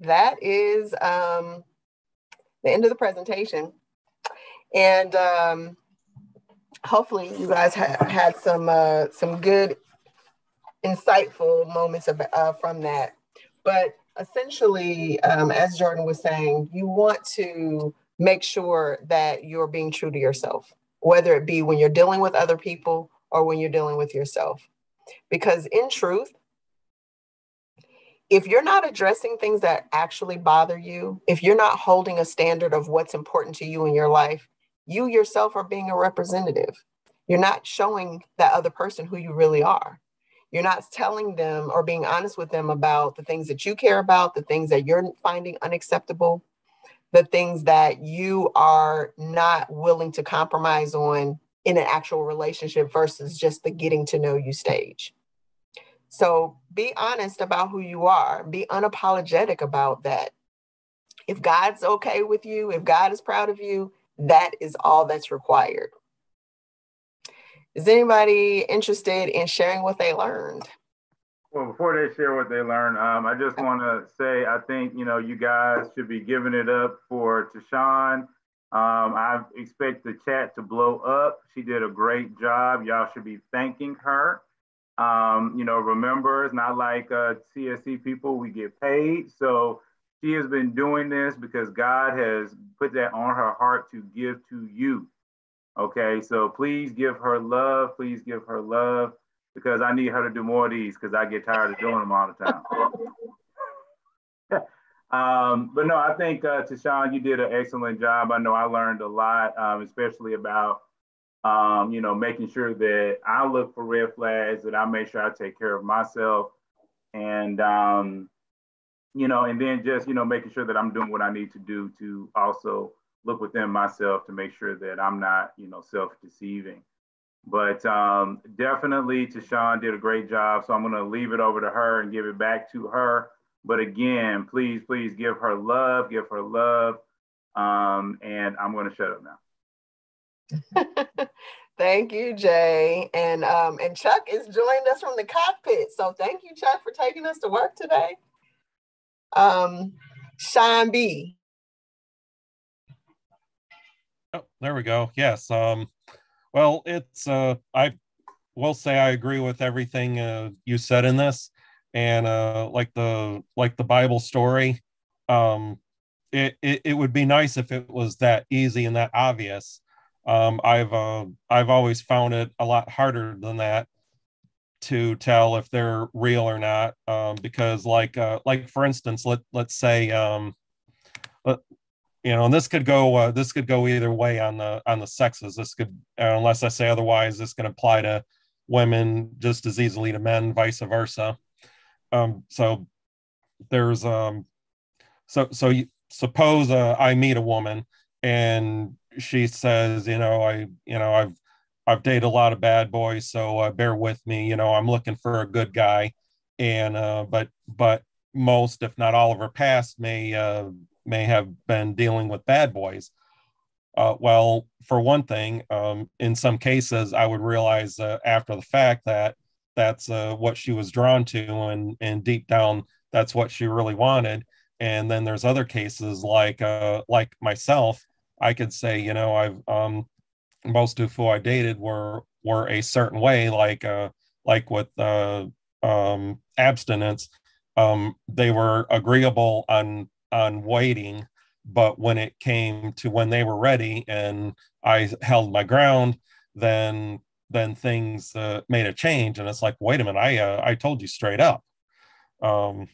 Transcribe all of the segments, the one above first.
that is um, the end of the presentation. And um, hopefully you guys ha- had some uh, some good, insightful moments of, uh, from that. But essentially, um, as Jordan was saying, you want to make sure that you're being true to yourself, whether it be when you're dealing with other people or when you're dealing with yourself. Because in truth, if you're not addressing things that actually bother you, if you're not holding a standard of what's important to you in your life, you yourself are being a representative. You're not showing that other person who you really are. You're not telling them or being honest with them about the things that you care about, the things that you're finding unacceptable, the things that you are not willing to compromise on in an actual relationship versus just the getting to know you stage. So be honest about who you are, be unapologetic about that. If God's okay with you, if God is proud of you, that is all that's required. Is anybody interested in sharing what they learned? Well, before they share what they learned, um, I just want to say I think you know you guys should be giving it up for Tashawn. Um, I expect the chat to blow up. She did a great job. Y'all should be thanking her. Um, you know, remember, it's not like uh, CSC people, we get paid. So she has been doing this because God has put that on her heart to give to you. Okay, so please give her love. Please give her love because I need her to do more of these because I get tired of doing them all the time. um, but no, I think uh, Tashawn, you did an excellent job. I know I learned a lot, um, especially about um, you know, making sure that I look for red flags, that I make sure I take care of myself, and um, you know, and then just you know, making sure that I'm doing what I need to do to also look within myself to make sure that I'm not, you know, self-deceiving. But um, definitely, Tashawn did a great job. So I'm going to leave it over to her and give it back to her. But again, please, please give her love, give her love. Um, and I'm going to shut up now. thank you, Jay. And um, and Chuck is joined us from the cockpit. So thank you, Chuck, for taking us to work today. Um, Sean B. Oh, there we go. Yes. Um, well, it's uh, I will say I agree with everything uh, you said in this, and uh, like the like the Bible story. Um, it, it it would be nice if it was that easy and that obvious um, I've uh, I've always found it a lot harder than that to tell if they're real or not um, because like uh, like for instance let let's say um, let, you know and this could go uh, this could go either way on the on the sexes. This could uh, unless I say otherwise this can apply to women just as easily to men vice versa. Um, so there's um so so you, suppose uh, I meet a woman and she says, you know, I, you know, I've, I've dated a lot of bad boys, so uh, bear with me. You know, I'm looking for a good guy, and uh, but but most, if not all, of her past may uh, may have been dealing with bad boys. Uh, well, for one thing, um, in some cases, I would realize uh, after the fact that that's uh, what she was drawn to, and and deep down, that's what she really wanted. And then there's other cases like uh, like myself I could say, you know, I've um, most of who I dated were were a certain way, like uh, like with uh, um, abstinence. Um, they were agreeable on on waiting, but when it came to when they were ready and I held my ground, then then things uh, made a change, and it's like, wait a minute, I uh, I told you straight up. Um,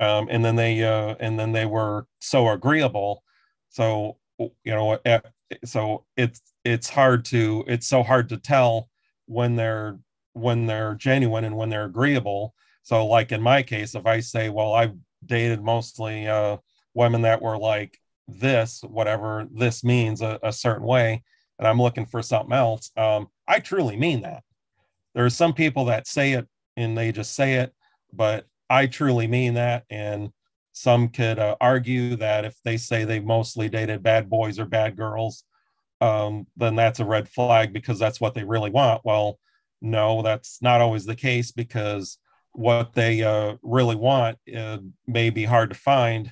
um, and then they uh, and then they were so agreeable. So you know eh, so it's it's hard to it's so hard to tell when they're when they're genuine and when they're agreeable. So like in my case if i say well i've dated mostly uh, women that were like this whatever this means a, a certain way and i'm looking for something else um, i truly mean that. There are some people that say it and they just say it but i truly mean that. And some could uh, argue that if they say they mostly dated bad boys or bad girls, um, then that's a red flag because that's what they really want. Well, no, that's not always the case because what they uh, really want uh, may be hard to find.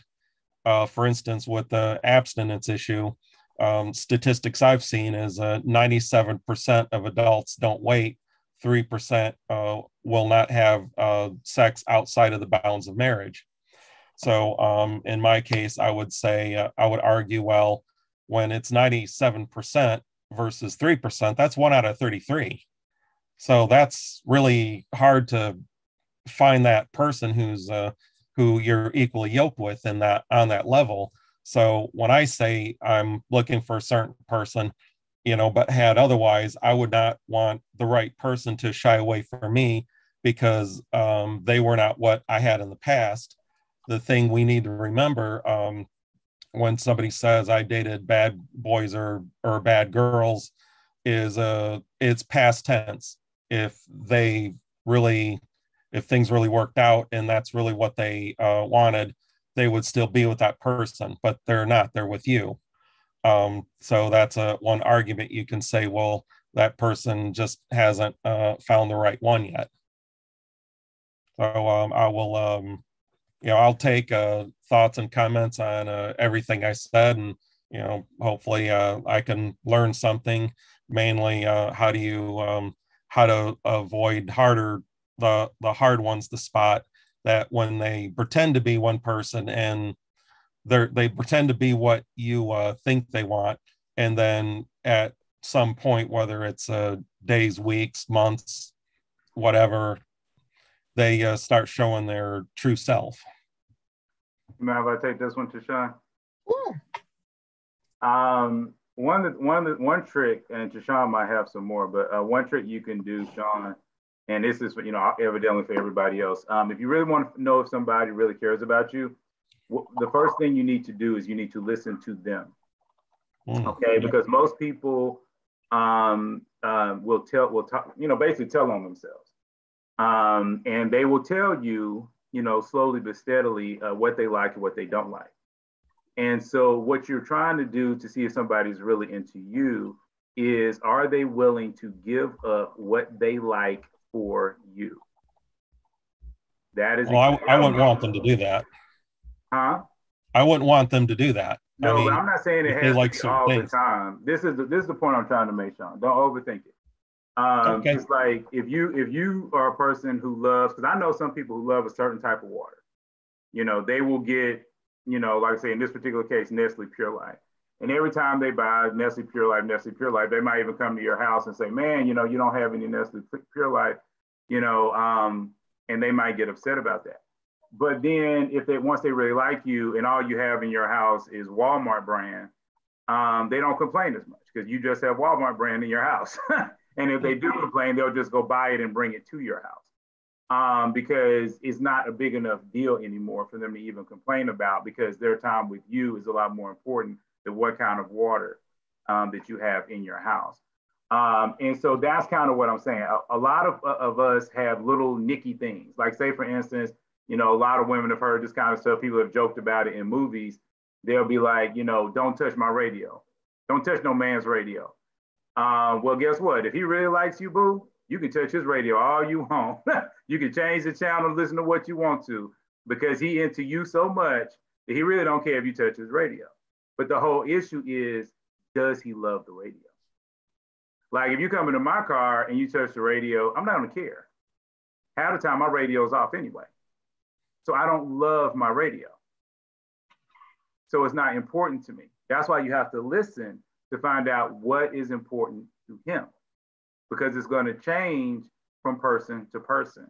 Uh, for instance, with the abstinence issue, um, statistics I've seen is 97% of adults don't wait, 3% uh, will not have uh, sex outside of the bounds of marriage. So, um, in my case, I would say, uh, I would argue, well, when it's 97% versus 3%, that's one out of 33. So that's really hard to find that person who's uh, who you're equally yoked with in that on that level. So when I say I'm looking for a certain person, you know, but had otherwise, I would not want the right person to shy away from me because um, they were not what I had in the past. The thing we need to remember um, when somebody says I dated bad boys or or bad girls is uh it's past tense. If they really if things really worked out and that's really what they uh, wanted they would still be with that person but they're not they're with you. Um, so that's a one argument you can say well that person just hasn't uh, found the right one yet. So um, i will um, you know i'll take uh, thoughts and comments on uh, everything i said and you know hopefully uh, i can learn something. Mainly uh, how do you um, how to avoid harder the the hard ones to spot that when they pretend to be one person and they they pretend to be what you uh, think they want. And then at some point whether it's uh, days weeks months whatever they uh, start showing their true self mind if i take this one to sean um one one one trick, and Tashawn might have some more, but uh, one trick you can do, Sean, and this is you know evidently for everybody else. Um, if you really want to know if somebody really cares about you, the first thing you need to do is you need to listen to them. Mm. Okay, because most people um, uh, will tell will talk, you know basically tell on themselves, um, and they will tell you you know slowly but steadily uh, what they like and what they don't like. And so, what you're trying to do to see if somebody's really into you is are they willing to give up what they like for you? That is. Well, I, I wouldn't want them to do that. Huh? I wouldn't want them to do that. No, I mean, I'm not saying it has like to be all things. the time. This is the, this is the point I'm trying to make, Sean. Don't overthink it. Um, okay. It's like if you if you are a person who loves, because I know some people who love a certain type of water. You know, they will get you know, like I say, in this particular case, Nestle Pure Life. And every time they buy Nestle Pure Life, Nestle Pure Life, they might even come to your house and say, man, you know, you don't have any Nestle Pure Life, you know, um, and they might get upset about that. But then if they, once they really like you and all you have in your house is Walmart brand, um, they don't complain as much because you just have Walmart brand in your house. and if they do complain, they'll just go buy it and bring it to your house um, because it's not a big enough deal anymore for them to even complain about because their time with you is a lot more important than what kind of water um, that you have in your house. Um, and so that's kind of what I'm saying. A, a, lot of, of us have little nicky things. Like, say, for instance, you know, a lot of women have heard this kind of stuff. People have joked about it in movies. They'll be like, you know, don't touch my radio. Don't touch no man's radio. Uh, well, guess what? If he really likes you, boo, you can touch his radio all you want. you can change the channel, listen to what you want to, because he into you so much that he really don't care if you touch his radio. But the whole issue is, does he love the radio? Like if you come into my car and you touch the radio, I'm not gonna care. Half the time my radio's off anyway. So I don't love my radio. So it's not important to me. That's why you have to listen to find out what is important to him because it's going to change from person to person.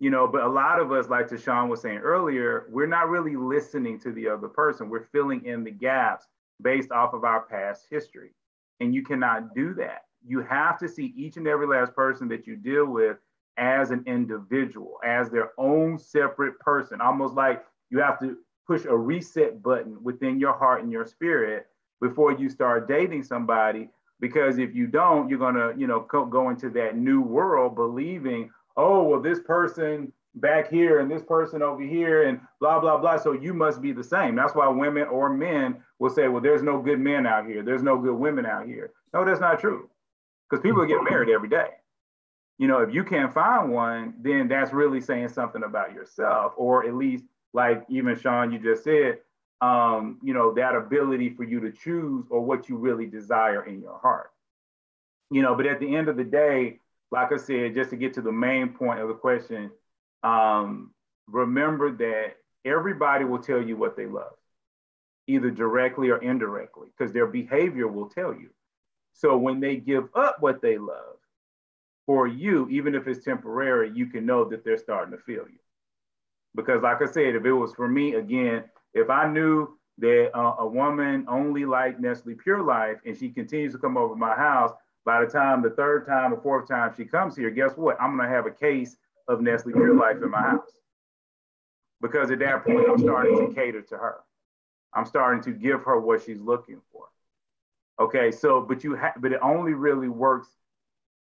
You know, but a lot of us, like Tashawn was saying earlier, we're not really listening to the other person. We're filling in the gaps based off of our past history. And you cannot do that. You have to see each and every last person that you deal with as an individual, as their own separate person, almost like you have to push a reset button within your heart and your spirit before you start dating somebody because if you don't you're going to you know go into that new world believing oh well this person back here and this person over here and blah blah blah. So you must be the same. That's why women or men will say well there's no good men out here. There's no good women out here. No that's not true because people get mm-hmm. married every day. You know, if you can't find one, then that's really saying something about yourself, or at least like even Sean, you just said, um, you know, that ability for you to choose or what you really desire in your heart. You know, but at the end of the day, like I said, just to get to the main point of the question, um, remember that everybody will tell you what they love, either directly or indirectly, because their behavior will tell you. So when they give up what they love for you, even if it's temporary, you can know that they're starting to feel you. Because, like I said, if it was for me, again, if I knew that uh, a woman only liked Nestle Pure Life and she continues to come over my house, by the time the third time or fourth time she comes here, guess what? I'm gonna have a case of Nestle Pure Life in my house. Because at that point, I'm starting to cater to her. I'm starting to give her what she's looking for. Okay, so but you have, but it only really works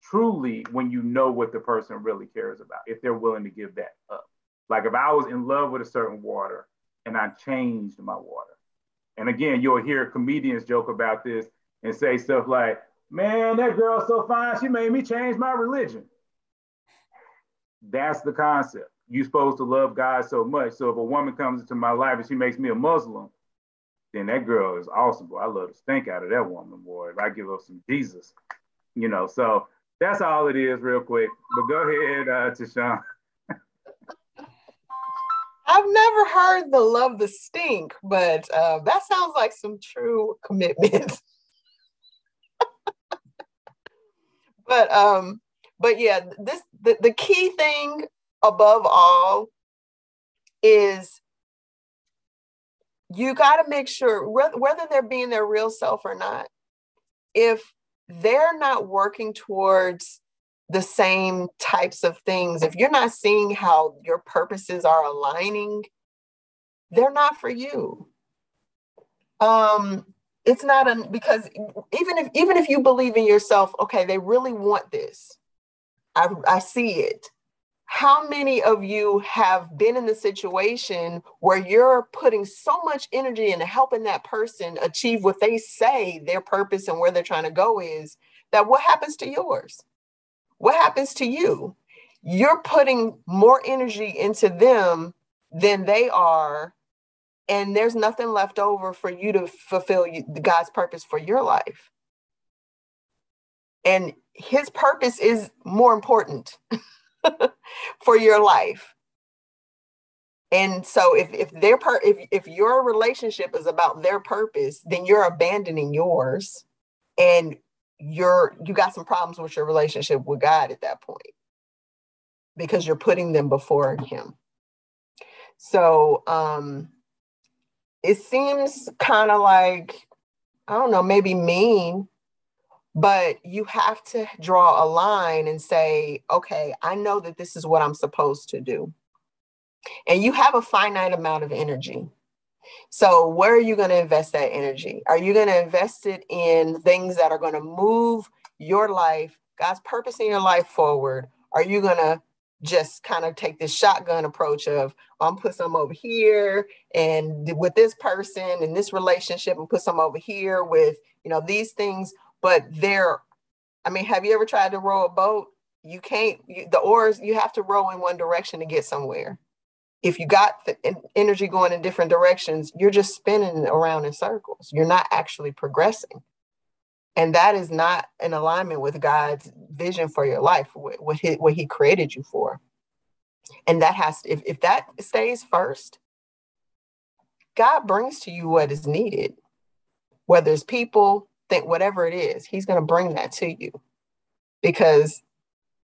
truly when you know what the person really cares about, if they're willing to give that up. Like if I was in love with a certain water and I changed my water. And again, you'll hear comedians joke about this and say stuff like, man, that girl's so fine, she made me change my religion. That's the concept. You're supposed to love God so much. So if a woman comes into my life and she makes me a Muslim, then that girl is awesome. Boy, I love to stink out of that woman, boy. If I give her some Jesus, you know. So that's all it is, real quick. But go ahead, uh, Tashawn. Never heard the love the stink, but uh, that sounds like some true commitment. but um, but yeah, this the, the key thing above all is you got to make sure whether they're being their real self or not if they're not working towards the same types of things if you're not seeing how your purposes are aligning they're not for you. Um it's not an because even if even if you believe in yourself okay they really want this. I i see it. How many of you have been in the situation where you're putting so much energy into helping that person achieve what they say their purpose and where they're trying to go is that what happens to yours what happens to you? You're putting more energy into them than they are and there's nothing left over for you to fulfill god's purpose for your life. And his purpose is more important for your life. And so if if their per if if your relationship is about their purpose, then you're abandoning yours. And you're you got some problems with your relationship with God at that point because you're putting them before him. So um it seems kind of like I don't know, maybe mean but you have to draw a line and say, okay, I know that this is what I'm supposed to do. And you have a finite amount of energy. So, where are you going to invest that energy? Are you going to invest it in things that are going to move your life, God's purpose in your life forward? Are you going to just kind of take this shotgun approach of I'm put some over here and with this person and this relationship and put some over here with you know these things but they're i mean have you ever tried to row a boat you can't you, the oars you have to row in one direction to get somewhere if you got the energy going in different directions you're just spinning around in circles. You're not actually progressing. And that is not in alignment with god's vision for your life what he, what he created you for. And that has to, if, if that stays first god brings to you what is needed. Whether it's people think whatever it is, he's going to bring that to you. Because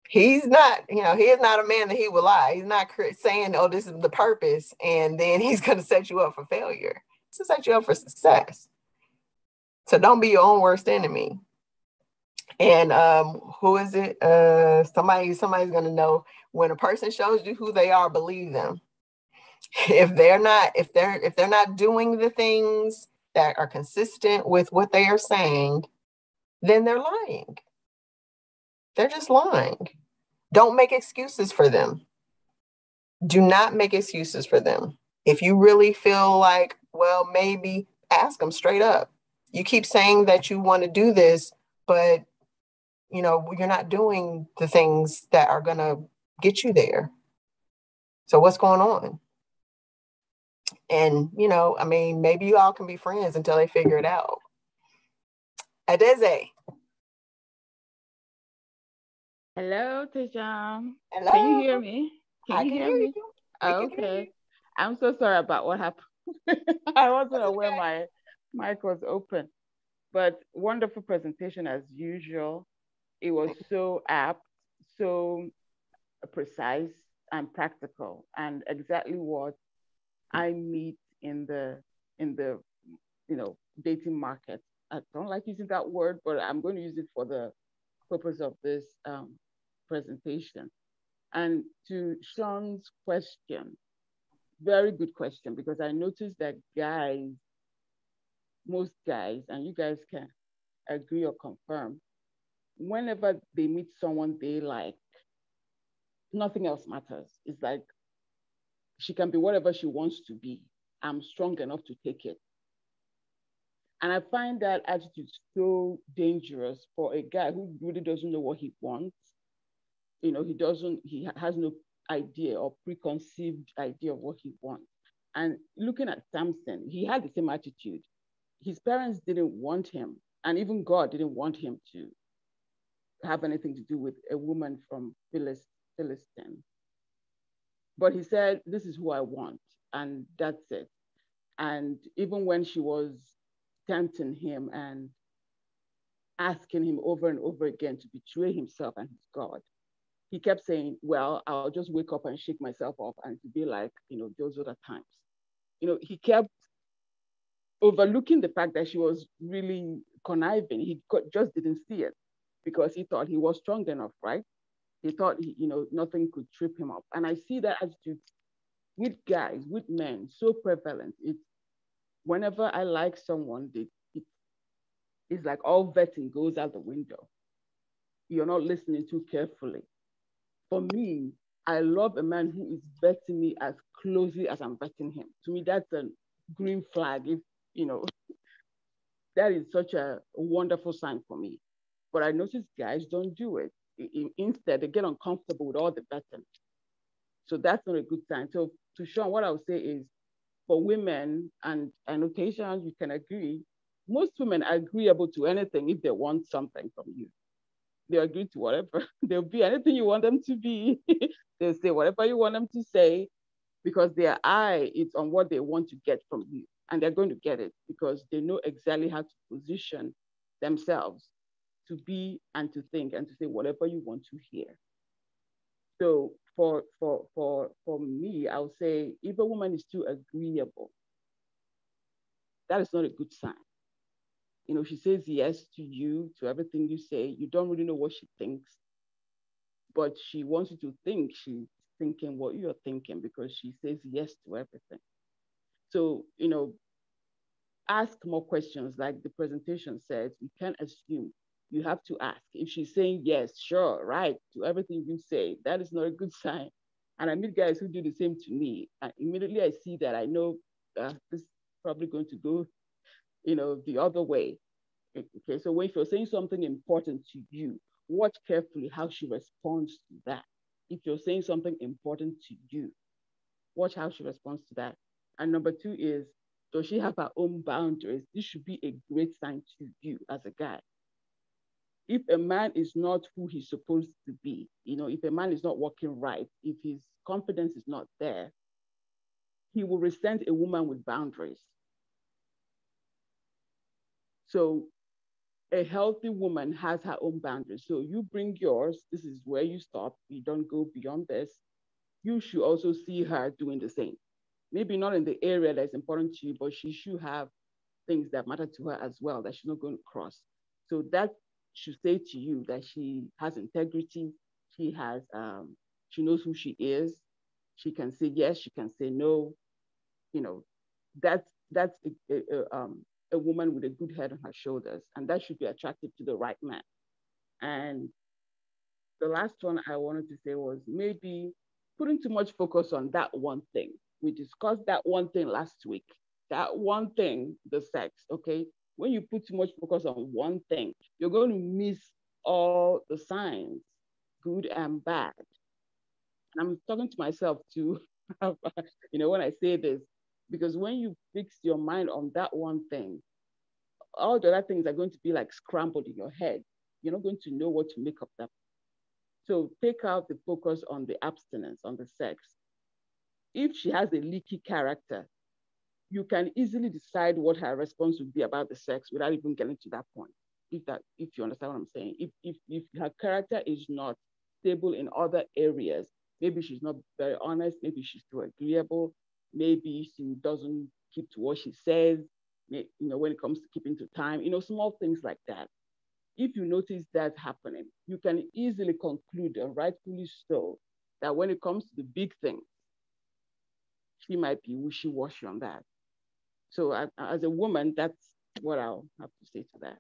he's not, you know, he is not a man that he will lie. He's not saying, oh, this is the purpose. And then he's going to set you up for failure. to set you up for success. So don't be your own worst enemy. And um, who is it? Uh, somebody, somebody's going to know when a person shows you who they are, believe them. If they're not, if they're, if they're not doing the things that are consistent with what they are saying, then they're lying. They're just lying. Don't make excuses for them. Do not make excuses for them. If you really feel like, well, maybe ask them straight up. You keep saying that you want to do this, but you know, you're not doing the things that are going to get you there. So what's going on? And, you know, I mean, maybe you all can be friends until they figure it out. Adeze. Hello, Tejan. Hello. Can you hear me? Can I you hear, hear me? okay. I'm so sorry about what happened. I wasn't aware my mic was open. But wonderful presentation as usual. It was so apt, so precise and practical, and exactly what I meet in the in the you know dating market. I don't like using that word, but I'm going to use it for the purpose of this um, presentation. And to Sean's question, very good question, because I noticed that guys, most guys, and you guys can agree or confirm, whenever they meet someone they like, nothing else matters. It's like she can be whatever she wants to be. I'm strong enough to take it. And I find that attitude so dangerous for a guy who really doesn't know what he wants. You know, he doesn't, he has no idea or preconceived idea of what he wants. And looking at Samson, he had the same attitude. His parents didn't want him, and even God didn't want him to have anything to do with a woman from Philist- Philistine. But he said, This is who I want, and that's it. And even when she was tempting him and asking him over and over again to betray himself and his God, he kept saying, Well, I'll just wake up and shake myself off and to be like, you know, those other times. You know, he kept overlooking the fact that she was really conniving. He just didn't see it because he thought he was strong enough, right? He thought, he, you know, nothing could trip him up. And I see that attitude with guys, with men, so prevalent. It's whenever I like someone, they, it, it's like all vetting goes out the window. You're not listening too carefully for me, I love a man who is vetting me as closely as I'm vetting him. To me, that's a green flag. If you know, that is such a wonderful sign for me. But I notice guys don't do it. Instead, they get uncomfortable with all the vetting. So that's not a good sign. So to Sean, what I would say is for women, and annotations, you can agree, most women are agreeable to anything if they want something from you they agree to whatever. They'll be anything you want them to be. They'll say whatever you want them to say because their eye is on what they want to get from you. And they're going to get it because they know exactly how to position themselves to be and to think and to say whatever you want to hear. So for for for for me, I would say if a woman is too agreeable, that is not a good sign you know, she says yes to you, to everything you say. You don't really know what she thinks, but she wants you to think she's thinking what you're thinking because she says yes to everything. So, you know, ask more questions like the presentation says. You can't assume. You have to ask. If she's saying yes, sure, right, to everything you say, that is not a good sign. And I meet guys who do the same to me. And immediately I see that I know uh, this is probably going to go you know, the other way. Okay, so if you're saying something important to you, watch carefully how she responds to that. If you're saying something important to you, watch how she responds to that. And number two is, does she have her own boundaries? This should be a great sign to you as a guy. If a man is not who he's supposed to be, you know, if a man is not working right, if his confidence is not there, he will resent a woman with boundaries. So a healthy woman has her own boundaries. So you bring yours, this is where you stop. You don't go beyond this. You should also see her doing the same. Maybe not in the area that's important to you, but she should have things that matter to her as well that she's not going to cross. So that should say to you that she has integrity. She has, um, she knows who she is. She can say yes. She can say no. You know, that's that's a, a, a, um, a woman with a good head on her shoulders, and that should be attractive to the right man. And the last one I wanted to say was maybe putting too much focus on that one thing. We discussed that one thing last week. That one thing, the sex, okay? When you put too much focus on one thing, you're going to miss all the signs, good and bad. And I'm talking to myself too, you know, when I say this, because when you fix your mind on that one thing, all the other things are going to be like scrambled in your head. You're not going to know what to make of them. So take out the focus on the abstinence, on the sex. If she has a leaky character, you can easily decide what her response would be about the sex without even getting to that point. If that, if you understand what I'm saying, if if if her character is not stable in other areas, maybe she's not very honest, maybe she's too agreeable, maybe she doesn't keep to what she says, you know, when it comes to keeping to time, you know, small things like that. If you notice that happening, you can easily conclude, and rightfully so, that when it comes to the big things, she might be wishy-washy on that. So as, as a woman, that's what I'll have to say to that.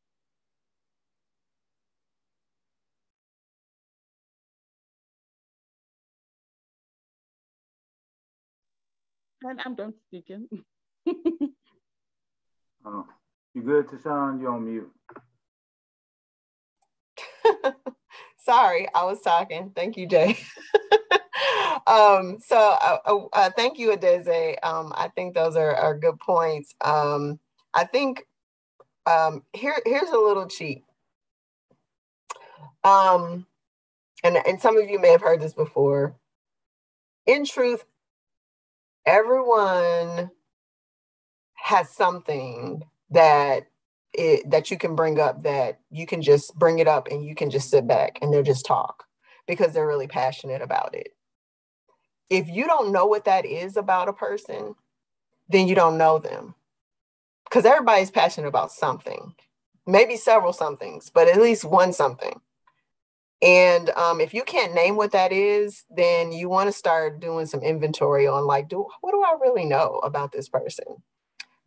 And I'm done speaking. oh, you good, Tashawn? You on mute. Sorry, I was talking. Thank you, Jay. um, so uh, uh, uh, thank you, Adeze. Um, I think those are, are good points. Um, I think um, here here's a little cheat. Um, and, and some of you may have heard this before. In truth, everyone has something that it, that you can bring up that you can just bring it up and you can just sit back and they'll just talk because they're really passionate about it if you don't know what that is about a person, then you don't know them. Because everybody's passionate about something, maybe several somethings, but at least one something. And um, if you can't name what that is, then you want to start doing some inventory on like, do what do I really know about this person,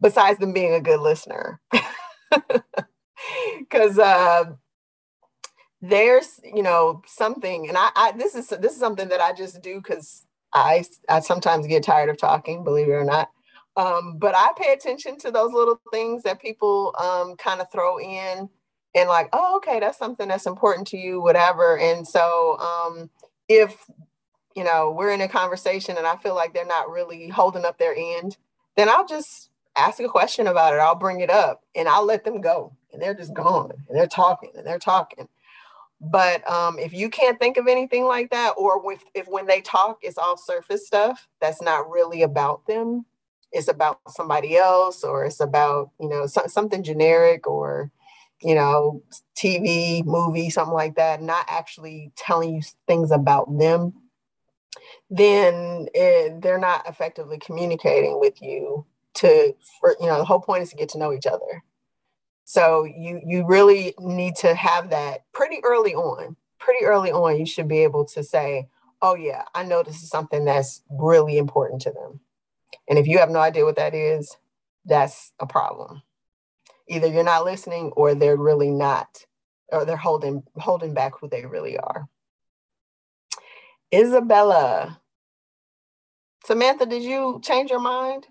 besides them being a good listener? Because uh, there's, you know, something, and I, I this is this is something that I just do because I, I sometimes get tired of talking, believe it or not. Um, but I pay attention to those little things that people um, kind of throw in and like, oh, okay, that's something that's important to you, whatever. And so um, if, you know, we're in a conversation and I feel like they're not really holding up their end, then I'll just ask a question about it. I'll bring it up and I'll let them go. And they're just gone and they're talking and they're talking. But um, if you can't think of anything like that, or if, if when they talk, it's all surface stuff that's not really about them, it's about somebody else, or it's about, you know, so, something generic or, you know, TV, movie, something like that, not actually telling you things about them, then it, they're not effectively communicating with you to, for, you know, the whole point is to get to know each other. So you you really need to have that pretty early on. Pretty early on, you should be able to say, "Oh yeah, I know this is something that's really important to them." And if you have no idea what that is, that's a problem. Either you're not listening or they're really not or they're holding holding back who they really are. Isabella. Samantha, did you change your mind?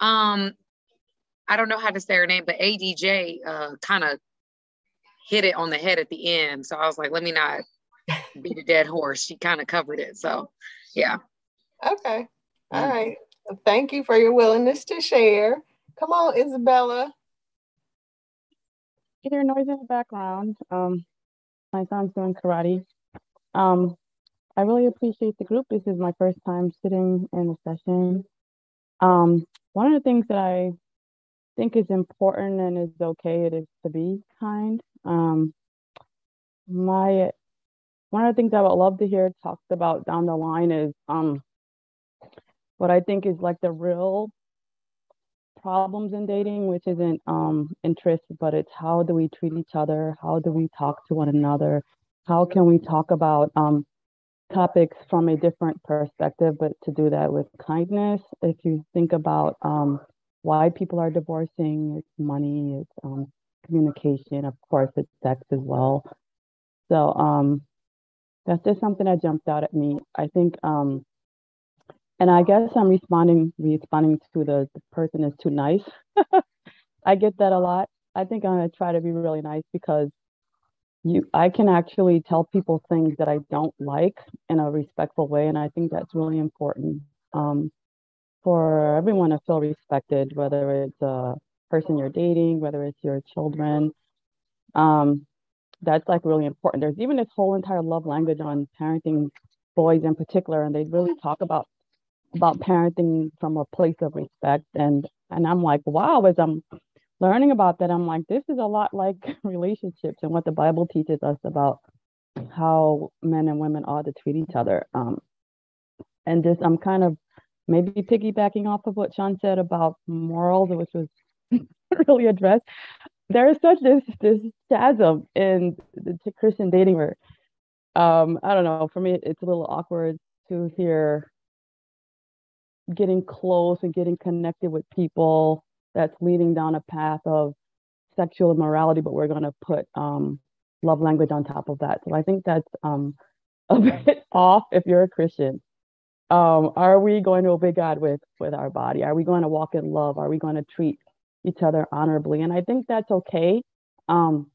Um, I don't know how to say her name, but ADJ uh, kind of hit it on the head at the end. So I was like, let me not beat a dead horse. She kind of covered it. So, yeah. Okay. All. Well, thank you for your willingness to share. Come on, Isabella. You hear noise in the background. Um, my son's doing karate. Um, I really appreciate the group. This is my first time sitting in a session. Um, one of the things that I think is important and is okay it is to be kind. Um, my one of the things I would love to hear talked about down the line is um, what I think is like the real problems in dating, which isn't um, interest, but it's how do we treat each other? How do we talk to one another? How can we talk about um, topics from a different perspective, but to do that with kindness. If you think about um, why people are divorcing, it's money, it's um, communication, of course, it's sex as well. So um, that's just something that jumped out at me. I think, um, and I guess I'm responding responding to the, the person is too nice. I get that a lot. I think I'm gonna try to be really nice because you I can actually tell people things that I don't like in a respectful way, and I think that's really important um, for everyone to feel respected, whether it's a person you're dating, whether it's your children. Um, that's like really important. There's even this whole entire love language on parenting boys in particular, and they really talk about about parenting from a place of respect. And and I'm like, wow, as I'm learning about that, I'm like, this is a lot like relationships and what the Bible teaches us about how men and women ought to treat each other. Um, and just I'm kind of maybe piggybacking off of what Sean said about morals, which was really addressed. There is such this this chasm in the Christian dating where um, I don't know. For me, it's a little awkward to hear getting close and getting connected with people that's leading down a path of sexual immorality, but we're going to put um, love language on top of that. So I think that's um, a bit off if you're a Christian. Um, are we going to obey God with with our body? Are we going to walk in love? Are we going to treat each other honorably? And I think that's okay. Um,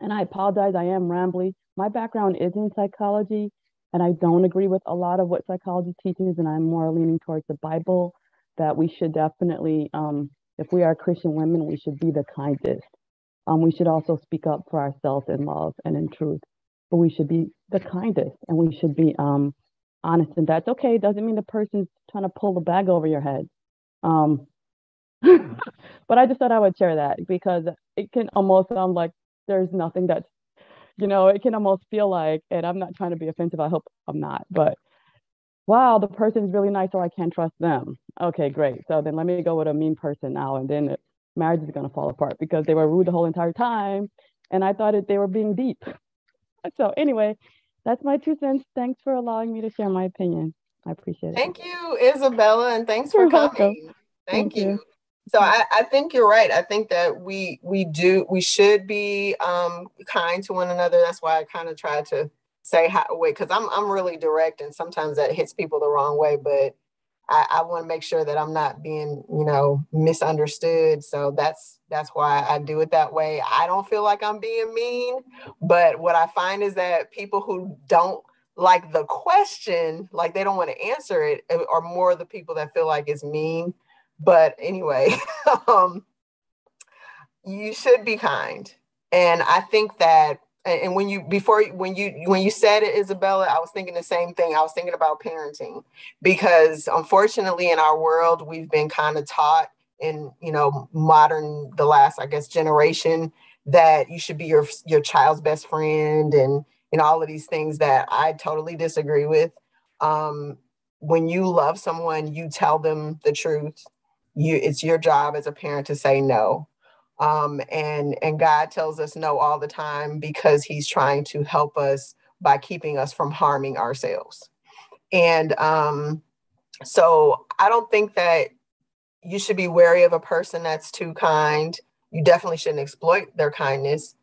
and I apologize, I am rambly. My background is in psychology, and I don't agree with a lot of what psychology teaches, and I'm more leaning towards the Bible that we should definitely um, if we are Christian women, we should be the kindest. Um, we should also speak up for ourselves in love and in truth, but we should be the kindest and we should be um, honest. And that's okay. Doesn't mean the person's trying to pull the bag over your head. Um, but I just thought I would share that because it can almost sound like there's nothing that's, you know, it can almost feel like, and I'm not trying to be offensive. I hope I'm not, but wow, the person is really nice, so I can't trust them. Okay, great. So then let me go with a mean person now, and then marriage is going to fall apart because they were rude the whole entire time, and I thought that they were being deep. So anyway, that's my two cents. Thanks for allowing me to share my opinion. I appreciate it. Thank you, Isabella, and thanks for You're coming. Welcome. Thank, Thank you. you. So I, I, think you're right. I think that we we do we should be um, kind to one another. That's why I kind of try to say how wait because I'm I'm really direct and sometimes that hits people the wrong way, but I, I want to make sure that I'm not being, you know, misunderstood. So that's that's why I do it that way. I don't feel like I'm being mean, but what I find is that people who don't like the question, like they don't want to answer it, uh, are more the people that feel like it's mean. But anyway, um, you should be kind. And I think that and when you before when you when you said it isabella i was thinking the same thing. I was thinking about parenting because unfortunately in our world we've been kind of taught in you know modern the last i guess generation that you should be your your child's best friend and and all of these things that i totally disagree with. Um, when you love someone you tell them the truth you it's your job as a parent to say no um, and and God tells us no all the time because He's trying to help us by keeping us from harming ourselves. And um, so I don't think that you should be wary of a person that's too kind. You definitely shouldn't exploit their kindness.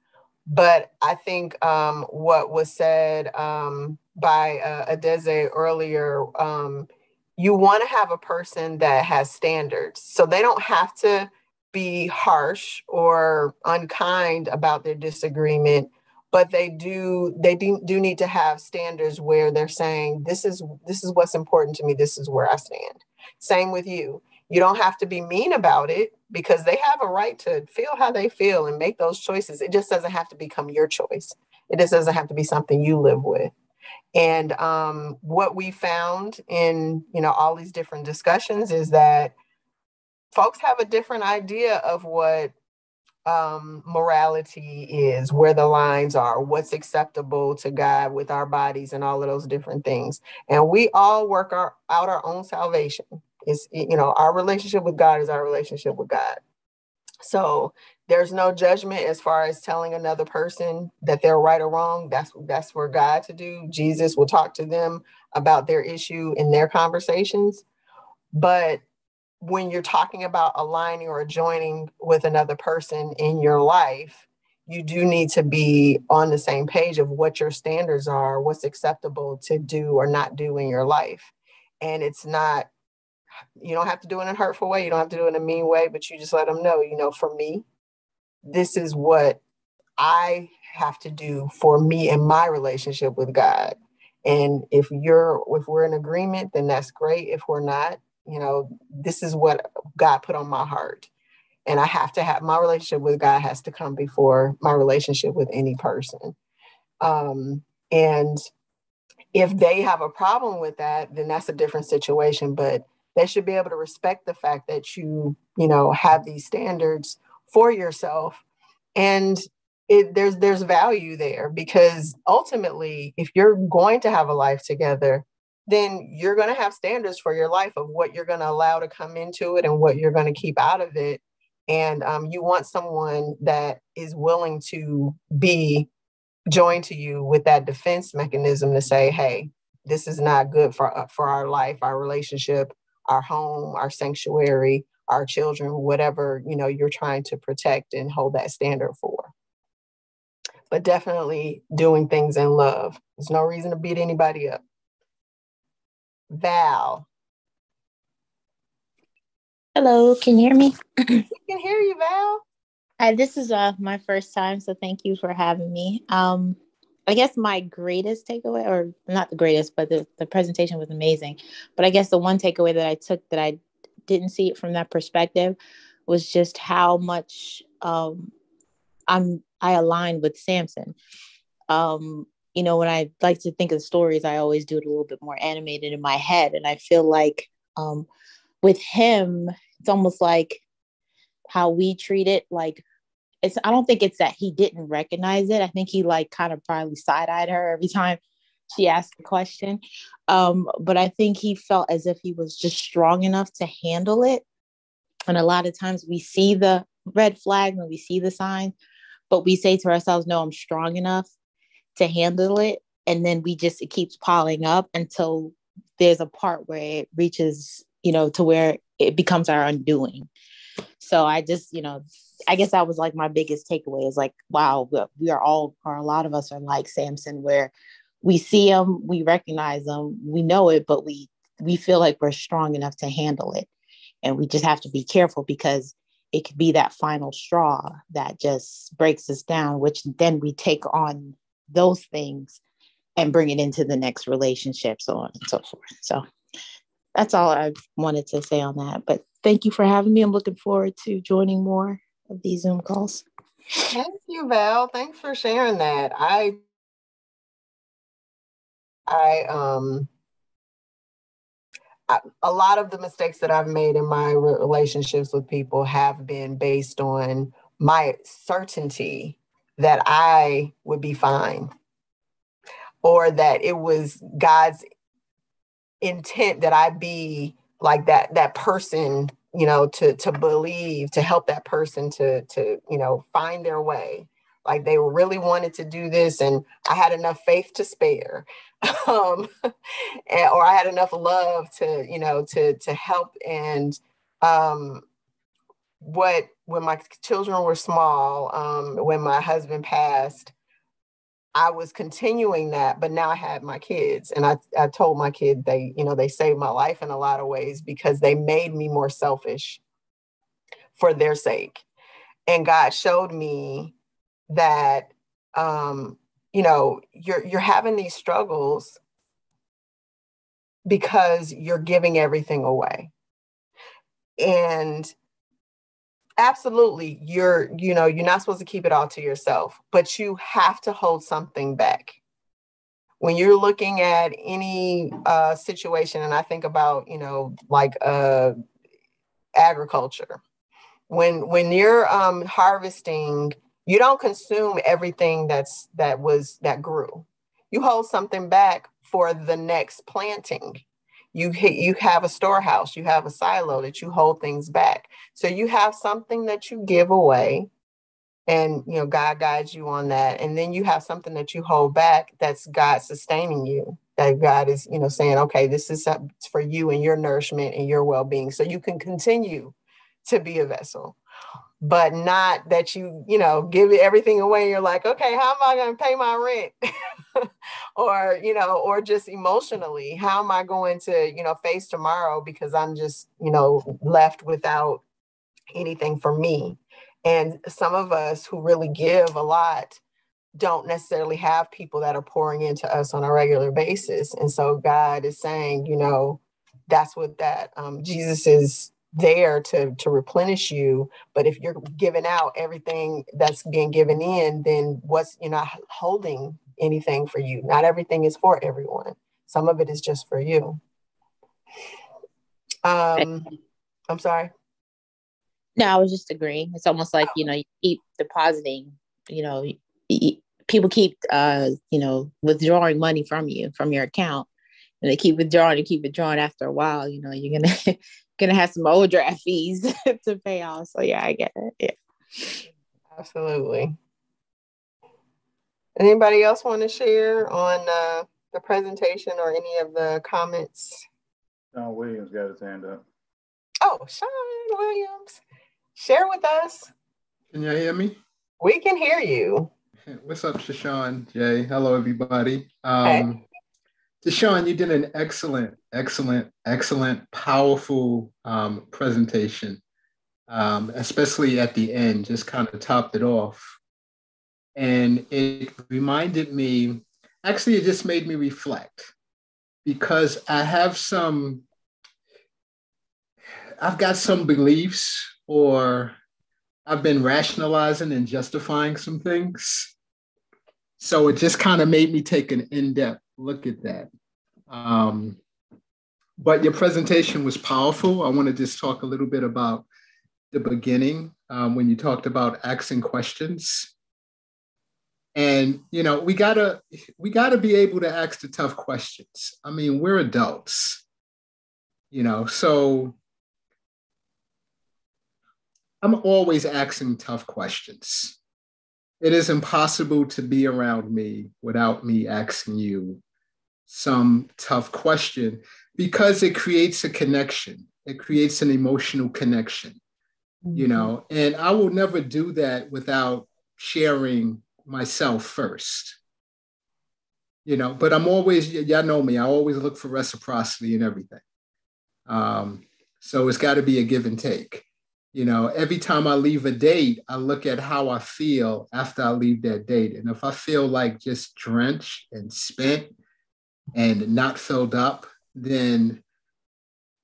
But I think um, what was said um, by uh, earlier, um, you want to have a person that has standards. So they don't have to be harsh or unkind about their disagreement but they do they do, need to have standards where they're saying this is this is what's important to me this is where i stand. Same with you. You don't have to be mean about it because they have a right to feel how they feel and make those choices. It just doesn't have to become your choice. It just doesn't have to be something you live with and um, what we found in you know all these different discussions is that folks have a different idea of what um, morality is, where the lines are, what's acceptable to God with our bodies, and all of those different things. And we all work our, out our own salvation. It's you know our relationship with God is our relationship with God. So there's no judgment as far as telling another person that they're right or wrong. That's that's for God to do. Jesus will talk to them about their issue in their conversations. But when you're talking about aligning or joining with another person in your life, you do need to be on the same page of what your standards are, what's acceptable to do or not do in your life. And it's not you don't have to do it in a hurtful way. You don't have to do it in a mean way, but you just let them know, you know, for me, this is what I have to do for me and my relationship with God. And if you're if we're in agreement, then that's great. If we're not, you know, this is what God put on my heart. And I have to have my relationship with God has to come before my relationship with any person. Um, and if they have a problem with that, then that's a different situation. But they should be able to respect the fact that you, you know, have these standards for yourself. And it, there's there's value there because ultimately, if you're going to have a life together, then you're going to have standards for your life of what you're going to allow to come into it and what you're going to keep out of it. And um, you want someone that is willing to be joined to you with that defense mechanism to say, hey, this is not good for, uh, for our life, our relationship, our home, our sanctuary, our children, whatever, you know, you're trying to protect and hold that standard for. But definitely doing things in love. There's no reason to beat anybody up. Val. Hello, can you hear me? we can hear you, Val. Hi, this is uh my first time, so thank you for having me. Um, I guess my greatest takeaway, or not the greatest, but the, the presentation was amazing. But I guess the one takeaway that I took that I didn't see it from that perspective was just how much um, I'm I aligned with Samson. Um, you know, when I like to think of stories, I always do it a little bit more animated in my head. And I feel like um, with him, it's almost like how we treat it. Like, it's, I don't think it's that he didn't recognize it. I think he like kind of probably side eyed her every time she asked the question. Um, but I think he felt as if he was just strong enough to handle it. And a lot of times we see the red flag when we see the sign, but we say to ourselves, no, I'm strong enough to handle it and then we just it keeps piling up until there's a part where it reaches you know to where it becomes our undoing so i just you know i guess that was like my biggest takeaway is like wow we are all or a lot of us are like samson where we see them we recognize them we know it but we we feel like we're strong enough to handle it and we just have to be careful because it could be that final straw that just breaks us down which then we take on those things and bring it into the next relationship, so on and so forth. So that's all I wanted to say on that. But thank you for having me. I'm looking forward to joining more of these Zoom calls. Thank you, Val. Thanks for sharing that. I I um I, a lot of the mistakes that I've made in my relationships with people have been based on my certainty that I would be fine or that it was God's intent that I be like that that person you know to to believe to help that person to to you know find their way like they really wanted to do this and i had enough faith to spare um and, or i had enough love to you know to to help and um what when my children were small, um, when my husband passed, I was continuing that, but now I had my kids, and I, I told my kids they, you know, they saved my life in a lot of ways because they made me more selfish for their sake. And God showed me that, um, you know, you're you're having these struggles because you're giving everything away, and absolutely you're you know you're not supposed to keep it all to yourself but you have to hold something back. When you're looking at any uh, situation and i think about you know like uh, agriculture when when you're um, harvesting you don't consume everything that's that was that grew. You hold something back for the next planting. You you have a storehouse you have a silo that you hold things back. So you have something that you give away and you know god guides you on that. And then you have something that you hold back that's god sustaining you that god is you know saying okay this is for you and your nourishment and your well-being. So you can continue to be a vessel but not that you you know give everything away you're like okay how am i going to pay my rent? Or you know or just emotionally how am i going to you know face tomorrow because i'm just you know left without anything for me. And some of us who really give a lot don't necessarily have people that are pouring into us on a regular basis. And so god is saying you know that's what that um, jesus is there to to replenish you but if you're giving out everything that's being given in then what's you're not holding anything for you. Not everything is for everyone. Some of it is just for you. Um i'm sorry? No i was just agreeing. It's almost like you know you keep depositing you know people keep uh you know withdrawing money from you from your account. And they keep withdrawing and keep withdrawing after a while you know you're gonna gonna have some overdraft fees to pay off. So yeah, I get it. Yeah. Absolutely. Anybody else want to share on uh, the presentation or any of the comments? Sean Williams got his hand up. Oh, Sean Williams. Share with us. Can you hear me? We can hear you. What's up, Shashawn? Jay. Hello, everybody. Um, hey. Deshaun, you did an excellent, excellent, excellent, powerful um, presentation, um, especially at the end, just kind of topped it off. And it reminded me, actually, it just made me reflect because I have some, I've got some beliefs or I've been rationalizing and justifying some things. So it just kind of made me take an in depth look at that. Um, but your presentation was powerful. I want to just talk a little bit about the beginning um, when you talked about asking questions. And you know, we gotta we gotta be able to ask the tough questions. I mean, we're adults, you know, so I'm always asking tough questions. It is impossible to be around me without me asking you some tough question because it creates a connection. It creates an emotional connection, mm-hmm. you know, and I will never do that without sharing myself first. You know, but I'm always, y'all know me, I always look for reciprocity in everything. Um, so it's got to be a give and take. You know, every time I leave a date, I look at how I feel after I leave that date. And if I feel like just drenched and spent, and not filled up, then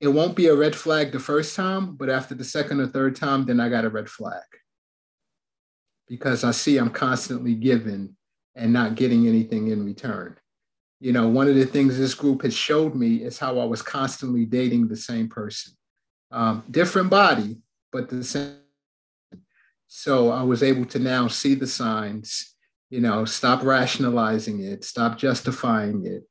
it won't be a red flag the first time, but after the second or third time, then I got a red flag. Because I see I'm constantly giving and not getting anything in return. You know, one of the things this group has showed me is how I was constantly dating the same person. Um, different body, but the same. So I was able to now see the signs, you know, stop rationalizing it, stop justifying it,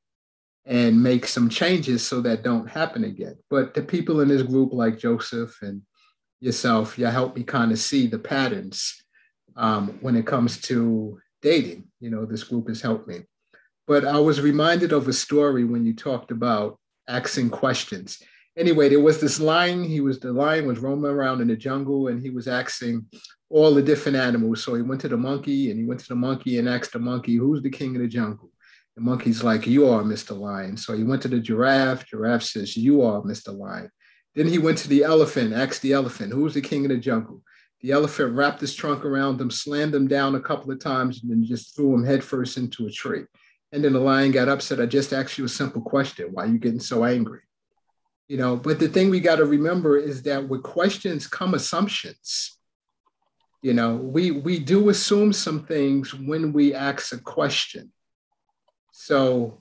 and make some changes so that don't happen again. But the people in this group, like Joseph and yourself, you helped me kind of see the patterns um, when it comes to dating. You know, this group has helped me. But I was reminded of a story when you talked about asking questions. Anyway, there was this lion. He was the lion was roaming around in the jungle, and he was asking all the different animals. So he went to the monkey, and he went to the monkey and asked the monkey, "Who's the king of the jungle?" The monkey's like, You are Mr. Lion. So he went to the giraffe. Giraffe says, You are Mr. Lion. Then he went to the elephant, asked the elephant, Who's the king of the jungle? The elephant wrapped his trunk around him, slammed him down a couple of times, and then just threw him headfirst into a tree. And then the lion got upset. I just asked you a simple question. Why are you getting so angry? You know, but the thing we got to remember is that with questions come assumptions. You know, we we do assume some things when we ask a question. So,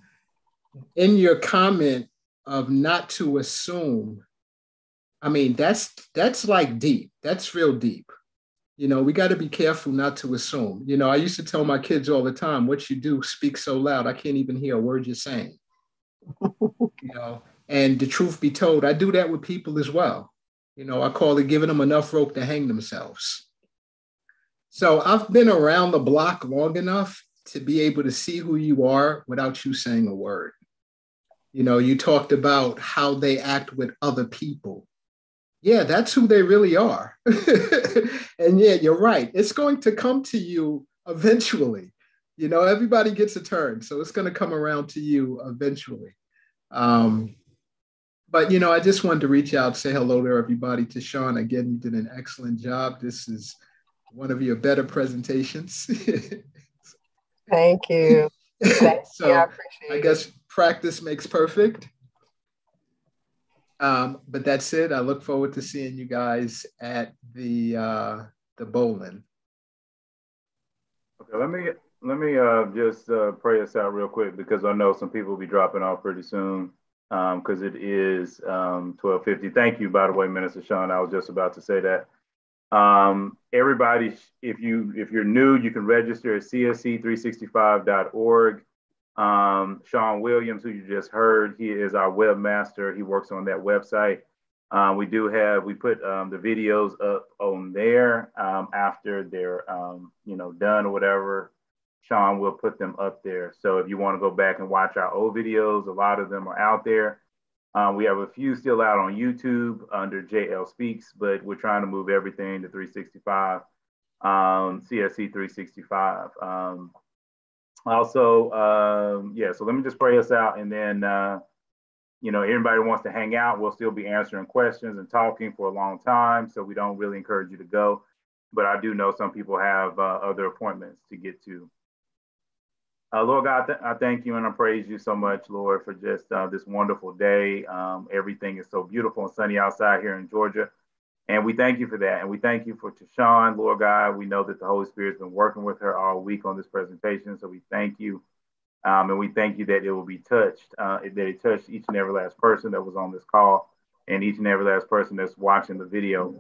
in your comment of not to assume, I mean that's that's like deep. That's real deep. You know, we got to be careful not to assume. You know, I used to tell my kids all the time, "What you do speaks so loud, I can't even hear a word you're saying." you know, and the truth be told, I do that with people as well. You know, I call it giving them enough rope to hang themselves. So I've been around the block long enough to be able to see who you are without you saying a word. You know, you talked about how they act with other people. Yeah, that's who they really are. and yeah, you're right. It's going to come to you eventually. you know, everybody gets a turn, so it's going to come around to you eventually. Um, but you know, I just wanted to reach out, say hello to everybody. To Sean, again, you did an excellent job. This is one of your better presentations. Thank you. Thank so you. I, I guess practice makes perfect. Um, but that's it. I look forward to seeing you guys at the uh, the bowling. Okay, let me let me uh, just uh, pray us out real quick because I know some people will be dropping off pretty soon because um, it is um, 1250. Thank you, by the way, Minister Sean. I was just about to say that. Um, everybody, if you if you're new, you can register at csc365.org. Um, Sean Williams, who you just heard, he is our webmaster. He works on that website. Um, we do have we put um, the videos up on there um, after they're um, you know done or whatever. Sean will put them up there. So if you want to go back and watch our old videos, a lot of them are out there. Um, we have a few still out on YouTube under JL Speaks, but we're trying to move everything to 365, um, CSC 365. Um, also, um, yeah, so let me just pray us out and then, uh, you know, anybody wants to hang out, we'll still be answering questions and talking for a long time. So we don't really encourage you to go. But I do know some people have uh, other appointments to get to. Uh, Lord God, th- I thank you and I praise you so much, Lord, for just uh, this wonderful day. Um, everything is so beautiful and sunny outside here in Georgia. And we thank you for that. And we thank you for Tashawn, Lord God. We know that the Holy Spirit's been working with her all week on this presentation. So we thank you. Um, and we thank you that it will be touched, uh, that it touched each and every last person that was on this call and each and every last person that's watching the video.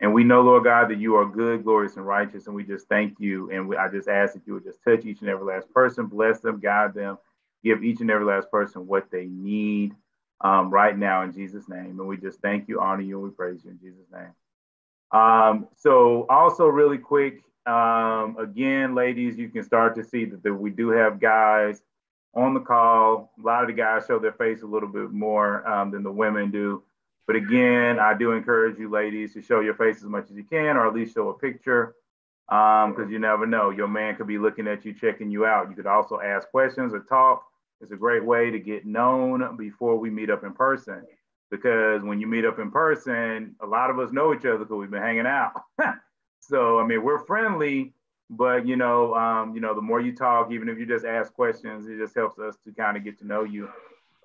And we know, Lord God, that you are good, glorious, and righteous. And we just thank you. And we, I just ask that you would just touch each and every last person, bless them, guide them, give each and every last person what they need um, right now in Jesus' name. And we just thank you, honor you, and we praise you in Jesus' name. Um, so, also, really quick, um, again, ladies, you can start to see that, that we do have guys on the call. A lot of the guys show their face a little bit more um, than the women do. But again, I do encourage you ladies to show your face as much as you can, or at least show a picture, because um, you never know. Your man could be looking at you, checking you out. You could also ask questions or talk. It's a great way to get known before we meet up in person. Because when you meet up in person, a lot of us know each other because we've been hanging out. so I mean, we're friendly, but you know, um, you know, the more you talk, even if you just ask questions, it just helps us to kind of get to know you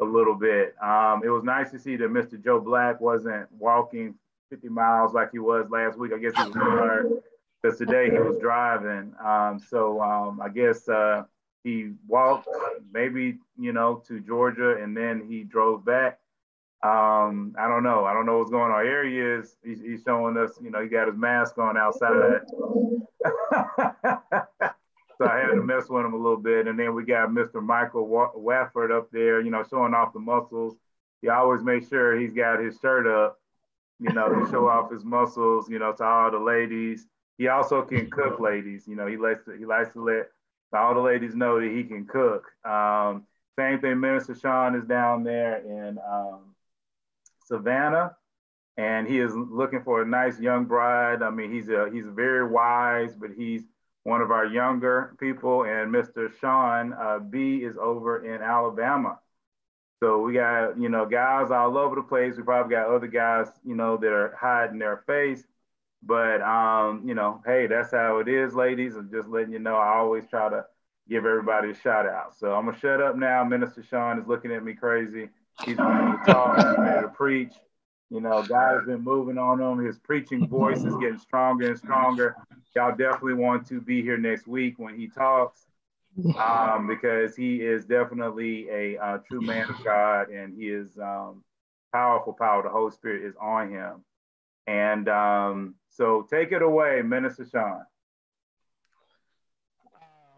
a little bit. Um, it was nice to see that Mr. Joe Black wasn't walking 50 miles like he was last week. I guess he was because today he was driving. Um, so um, I guess uh, he walked maybe, you know, to Georgia and then he drove back. Um, I don't know. I don't know what's going on. Here he is. He's, he's showing us, you know, he got his mask on outside. So I had to mess with him a little bit. And then we got Mr. Michael Wafford up there, you know, showing off the muscles. He always makes sure he's got his shirt up, you know, to show off his muscles, you know, to all the ladies. He also can cook, ladies. You know, he likes to he likes to let all the ladies know that he can cook. Um, same thing, Minister Sean is down there in um, Savannah, and he is looking for a nice young bride. I mean, he's a he's very wise, but he's one of our younger people, and Mr. Sean uh, B is over in Alabama. So we got, you know, guys all over the place. We probably got other guys, you know, that are hiding their face. But, um, you know, hey, that's how it is, ladies. I'm just letting you know, I always try to give everybody a shout out. So I'm going to shut up now. Minister Sean is looking at me crazy. He's ready to talk, he's ready to preach. You know, God has been moving on him. His preaching voice is getting stronger and stronger. Y'all definitely want to be here next week when he talks um, because he is definitely a uh, true man of God and he is um, powerful power. The Holy Spirit is on him. And um, so take it away, Minister Sean.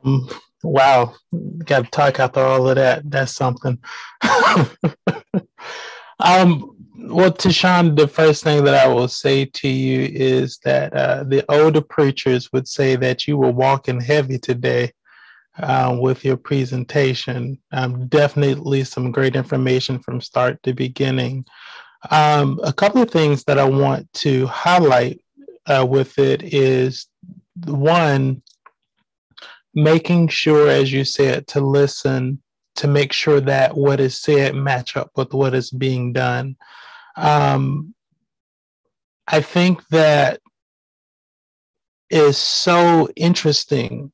Um, wow, got to talk after all of that. That's something. um, well, Tashawn, the first thing that I will say to you is that uh, the older preachers would say that you were walking heavy today uh, with your presentation. Um, definitely some great information from start to beginning. Um, a couple of things that I want to highlight uh, with it is one, making sure, as you said, to listen to make sure that what is said match up with what is being done. Um, I think that is so interesting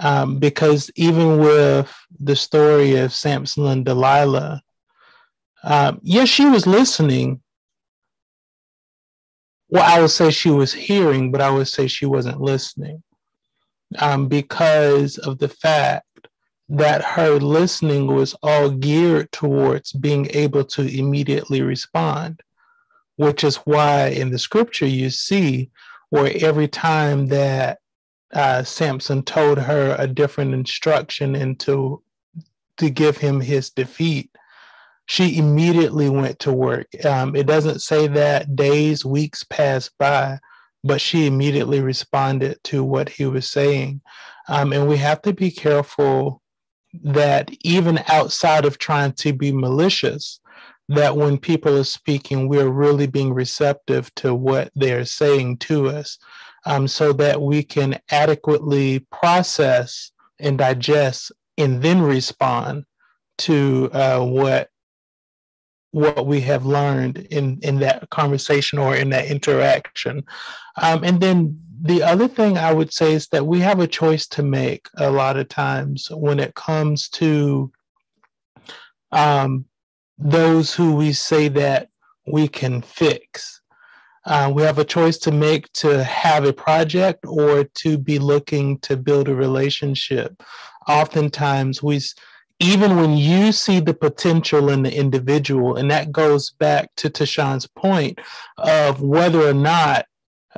um, because even with the story of Samson and Delilah, um, yes, she was listening. Well, I would say she was hearing, but I would say she wasn't listening um, because of the fact that her listening was all geared towards being able to immediately respond, which is why in the scripture you see where every time that uh, Samson told her a different instruction and to, to give him his defeat, she immediately went to work. Um, it doesn't say that days, weeks passed by, but she immediately responded to what he was saying. Um, and we have to be careful that even outside of trying to be malicious, that when people are speaking, we're really being receptive to what they're saying to us um, so that we can adequately process and digest and then respond to uh, what what we have learned in in that conversation or in that interaction. Um, and then the other thing i would say is that we have a choice to make a lot of times when it comes to um, those who we say that we can fix uh, we have a choice to make to have a project or to be looking to build a relationship. Oftentimes, we, even when you see the potential in the individual, and that goes back to Tashawn's point of whether or not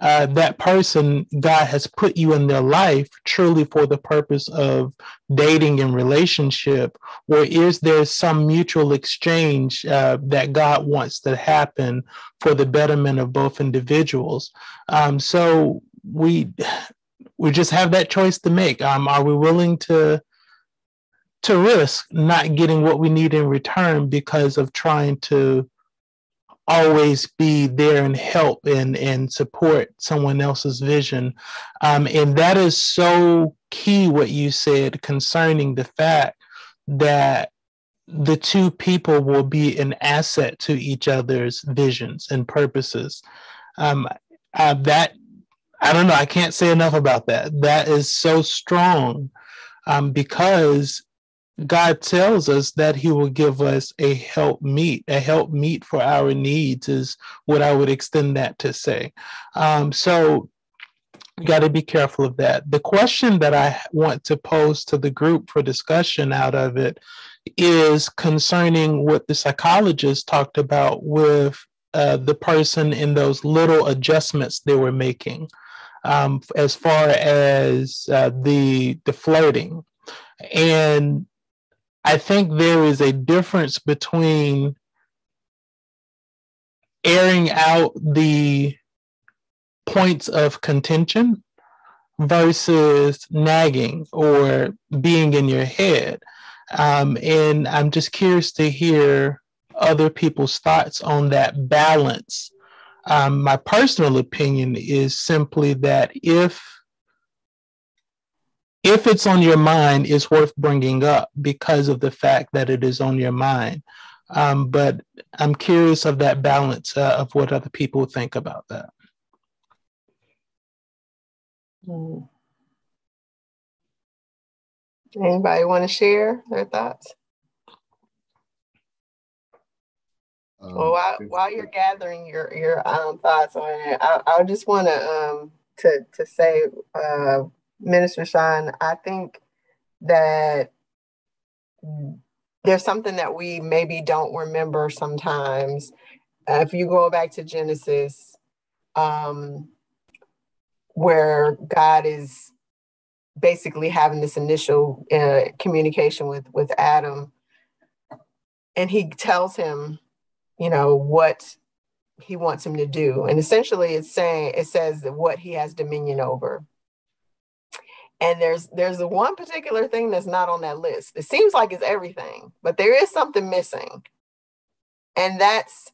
uh, that person God has put you in their life truly for the purpose of dating and relationship, or is there some mutual exchange uh, that God wants to happen for the betterment of both individuals? Um, so we we just have that choice to make. Um, are we willing to to risk not getting what we need in return because of trying to always be there and help and and support someone else's vision. Um, and that is so key what you said concerning the fact that the two people will be an asset to each other's visions and purposes. Um, uh, that i don't know i can't say enough about that. That is so strong um, because God tells us that He will give us a help meet. A help meet for our needs is what I would extend that to say. Um, so, you got to be careful of that. The question that I want to pose to the group for discussion out of it is concerning what the psychologist talked about with uh, the person in those little adjustments they were making um, as far as uh, the the flirting and I think there is a difference between airing out the points of contention versus nagging or being in your head. Um, and I'm just curious to hear other people's thoughts on that balance. Um, my personal opinion is simply that if if it's on your mind, it's worth bringing up because of the fact that it is on your mind. Um, but I'm curious of that balance uh, of what other people think about that. Hmm. Anybody want to share their thoughts? Um, well, while, while you're gathering your your um, thoughts on it, I, I just want to um to to say uh, Minister Sean, I think that there's something that we maybe don't remember sometimes. Uh, if you go back to Genesis, um, where God is basically having this initial uh, communication with with Adam, and he tells him, you know, what he wants him to do, and essentially, it's saying it says that what he has dominion over and there's there's the one particular thing that's not on that list. It seems like it's everything but there is something missing. And that's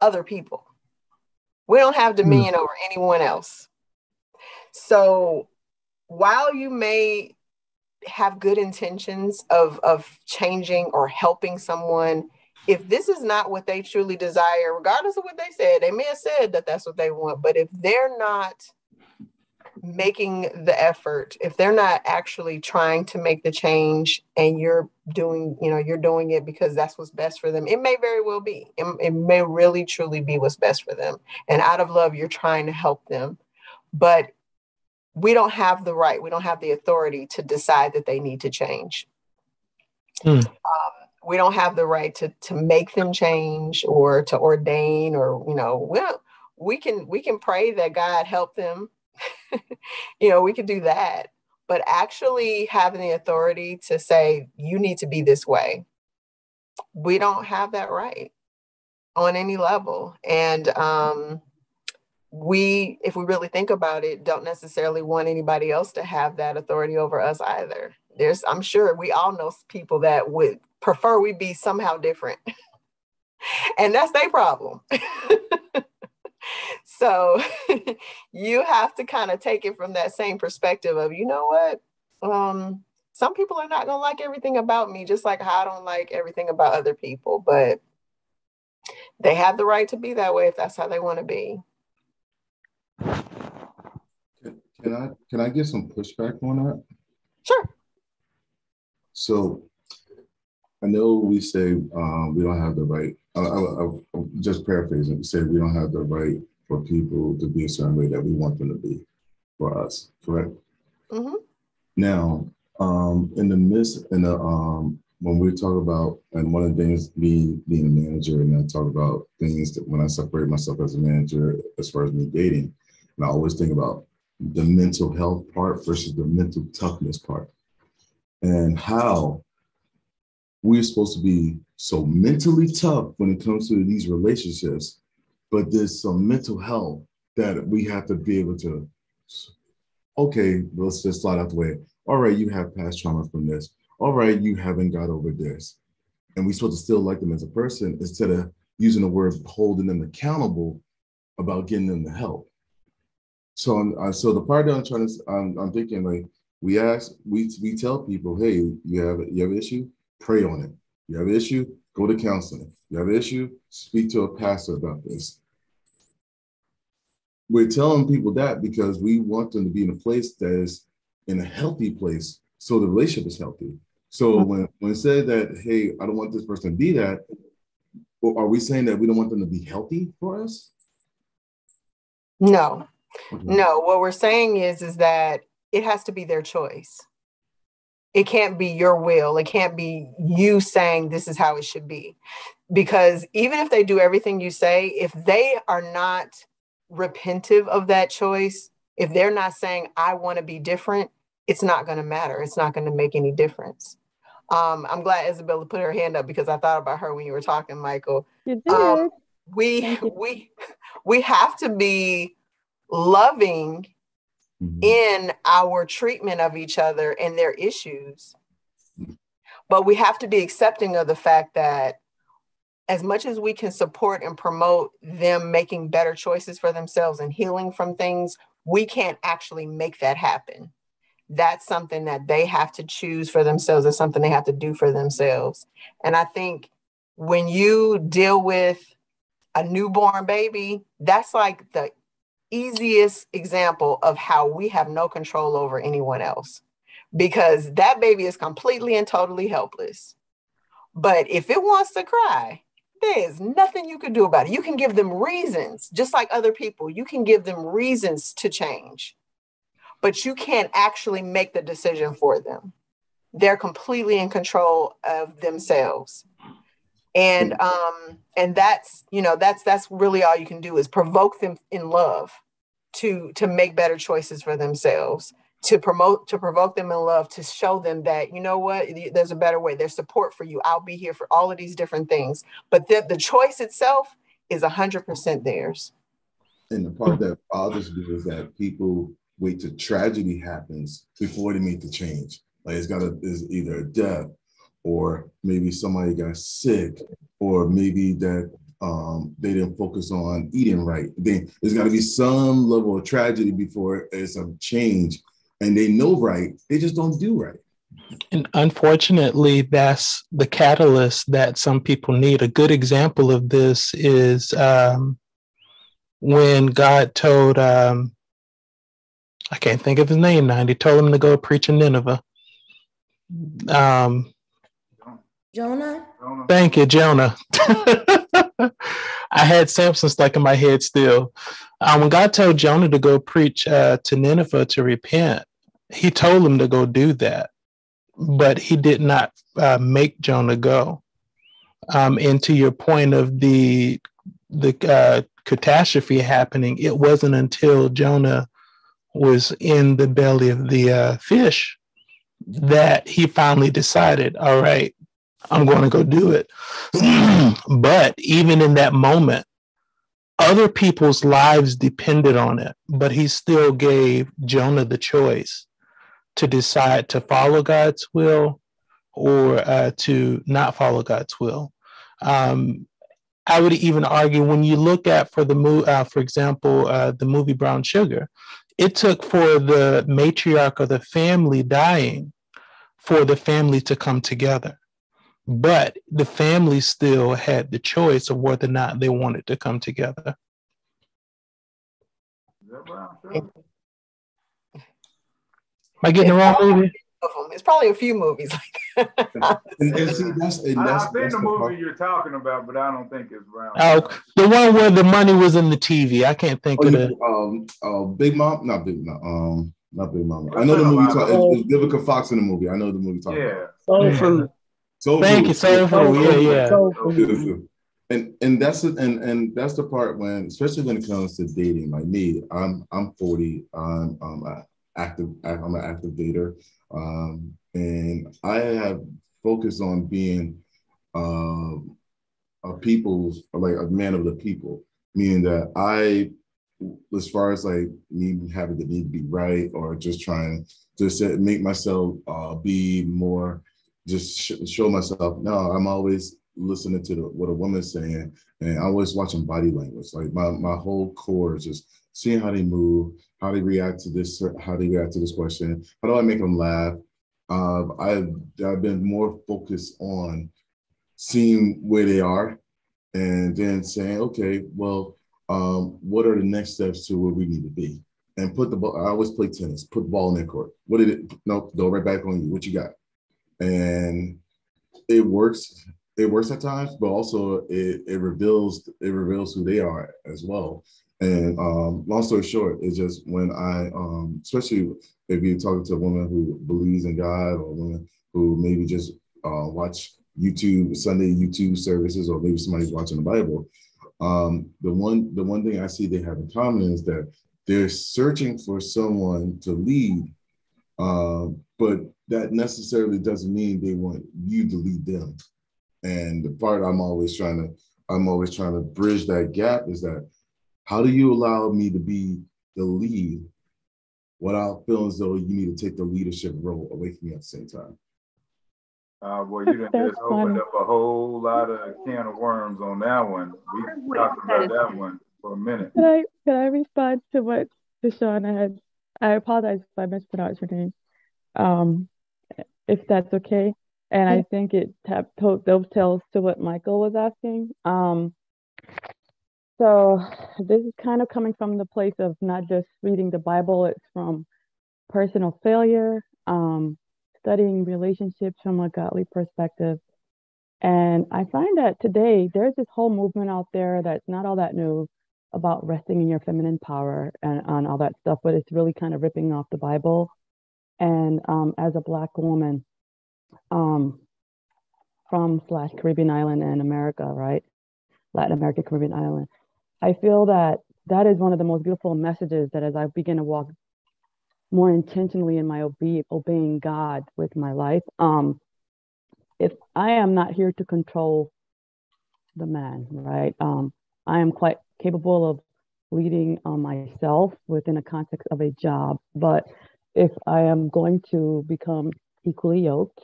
other people. We don't have dominion mm. over anyone else. So while you may have good intentions of of changing or helping someone if this is not what they truly desire regardless of what they said they may have said that that's what they want but if they're not making the effort if they're not actually trying to make the change and you're doing you know you're doing it because that's what's best for them it may very well be it, it may really truly be what's best for them and out of love you're trying to help them but we don't have the right, we don't have the authority to decide that they need to change. Hmm. Um, we don't have the right to to make them change or to ordain or you know we we can we can pray that God help them. you know we can do that, but actually having the authority to say you need to be this way, we don't have that right on any level. And um, we, if we really think about it, don't necessarily want anybody else to have that authority over us either. There's, I'm sure we all know people that would prefer we be somehow different. and that's their problem. so you have to kind of take it from that same perspective of, you know what? Um, some people are not going to like everything about me, just like I don't like everything about other people, but they have the right to be that way if that's how they want to be. Can I can I get some pushback on that? Sure. So I know we say um, we don't have the right. I, I, I, just paraphrasing. We say we don't have the right for people to be a certain way that we want them to be for us. Correct. Mm-hmm. Now, um, in the midst, in the um, when we talk about, and one of the things being being a manager, and I talk about things that when I separate myself as a manager, as far as me dating, and I always think about the mental health part versus the mental toughness part and how we're supposed to be so mentally tough when it comes to these relationships, but there's some mental health that we have to be able to, okay, let's just slide out the way. All right, you have past trauma from this. All right, you haven't got over this. And we're supposed to still like them as a person instead of using the word holding them accountable about getting them the help. So, I'm, so the part that I'm trying to, I'm, I'm thinking like we ask, we we tell people, hey, you have you have an issue, pray on it. You have an issue, go to counseling. You have an issue, speak to a pastor about this. We're telling people that because we want them to be in a place that is in a healthy place, so the relationship is healthy. So mm-hmm. when when said that, hey, I don't want this person to be that, are we saying that we don't want them to be healthy for us? No, Mm-hmm. No, what we're saying is is that it has to be their choice. It can't be your will. It can't be you saying this is how it should be. Because even if they do everything you say, if they are not repentive of that choice, if they're not saying I want to be different, it's not going to matter. It's not going to make any difference. Um, I'm glad Isabella put her hand up because I thought about her when you were talking, Michael. You did. Um, we we we have to be loving mm-hmm. in our treatment of each other and their issues. But we have to be accepting of the fact that as much as we can support and promote them making better choices for themselves and healing from things, we can't actually make that happen. That's something that they have to choose for themselves, It's something they have to do for themselves. And I think when you deal with a newborn baby, that's like the easiest example of how we have no control over anyone else because that baby is completely and totally helpless. But if it wants to cry, there is nothing you can do about it. You can give them reasons, just like other people, you can give them reasons to change, but you can't actually make the decision for them. They're completely in control of themselves. And um and that's you know that's that's really all you can do is provoke them in love to to make better choices for themselves to promote to provoke them in love to show them that you know what? There's a better way. There's support for you. I'll be here for all of these different things. But the, the choice itself is 100% theirs. And the part that bothers me is that people wait till tragedy happens before they make the change. Like it's got to is either a death or maybe somebody got sick, or maybe that um, they didn't focus on eating right. Then there's got to be some level of tragedy before it's a change. And they know right, they just don't do right. And unfortunately, that's the catalyst that some people need. A good example of this is um, when God told, um, I can't think of his name now, he told him to go preach in Nineveh. Um, Jonah? Thank you, Jonah. I had Samson stuck in my head still. Um, when God told Jonah to go preach uh, to Nineveh to repent, he told him to go do that, but he did not uh, make Jonah go. Um, and to your point of the the uh, catastrophe happening, it wasn't until Jonah was in the belly of the uh, fish that he finally decided, all right, I'm going to go do it. but even in that moment, other people's lives depended on it, but he still gave Jonah the choice to decide to follow God's will or uh, to not follow God's will. Um, I would even argue when you look at for the movie, uh, for example, uh, the movie Brown Sugar, it took for the matriarch of the family dying for the family to come together. But the family still had the choice of whether or not they wanted to come together. Am I getting the wrong movie? It's probably a few movies like that. and, and see, that's, and that's, I've seen the movie part. you're talking about, but I don't think it's Brown. Oh, the one where the money was in the TV. I can't think oh, of it. Um, uh, Big Mom, not Big Mom. Um, not Big Mom. I know the movie. Talk, it's, it's Vivica Fox in the movie. I know the movie. Talking yeah. About. Soul Food. Soul Thank you, Soul Food. Yeah, yeah. Soul food. And and that's the, and and that's the part when, especially when it comes to dating. Like me, I'm I'm 40. I'm I'm active. I'm an active dater, um, and I have focused on being um, a people's like a man of the people, meaning that I as far as like me having the need to be right or just trying to set, make myself uh, be more just sh- show myself no i'm always listening to the, what a woman's saying and i always watching body language like my, my whole core is just seeing how they move how they react to this how they react to this question how do i make them laugh uh, I've, I've been more focused on seeing where they are and then saying okay well um, what are the next steps to where we need to be? And put the ball, I always play tennis, put the ball in their court. What did it, no, go right back on you. What you got? And it works. It works at times, but also it, it reveals it reveals who they are as well. And um, long story short, it's just when I, um, especially if you're talking to a woman who believes in God or a woman who maybe just uh, watch YouTube Sunday YouTube services, or maybe somebody's watching the Bible, um, the one the one thing I see they have in common is that they're searching for someone to lead, uh, but that necessarily doesn't mean they want you to lead them. And the part I'm always trying to I'm always trying to bridge that gap is that how do you allow me to be the lead without feeling as though you need to take the leadership role away from me at the same time? Uh, boy, you done just opened up a whole lot of can of worms on that one. We talked about that one for a minute. Can I can I respond to what Deshauna had? I apologize if I mispronounced your name. Um, if that's okay. And I think it tap dovetails to what Michael was asking. Um, so this is kind of coming from the place of not just reading the Bible; it's from personal failure, um, studying relationships from a godly perspective. And I find that today there's this whole movement out there that's not all that new about resting in your feminine power and, and all that stuff, but it's really kind of ripping off the Bible. And um, as a Black woman um, from slash Caribbean island and America, right? Latin America, Caribbean island, I feel that that is one of the most beautiful messages that as I begin to walk more intentionally in my obe- obeying God with my life. Um, if I am not here to control the man, right? Um, I am quite capable of leading uh, myself within a context of a job. But if I am going to become equally yoked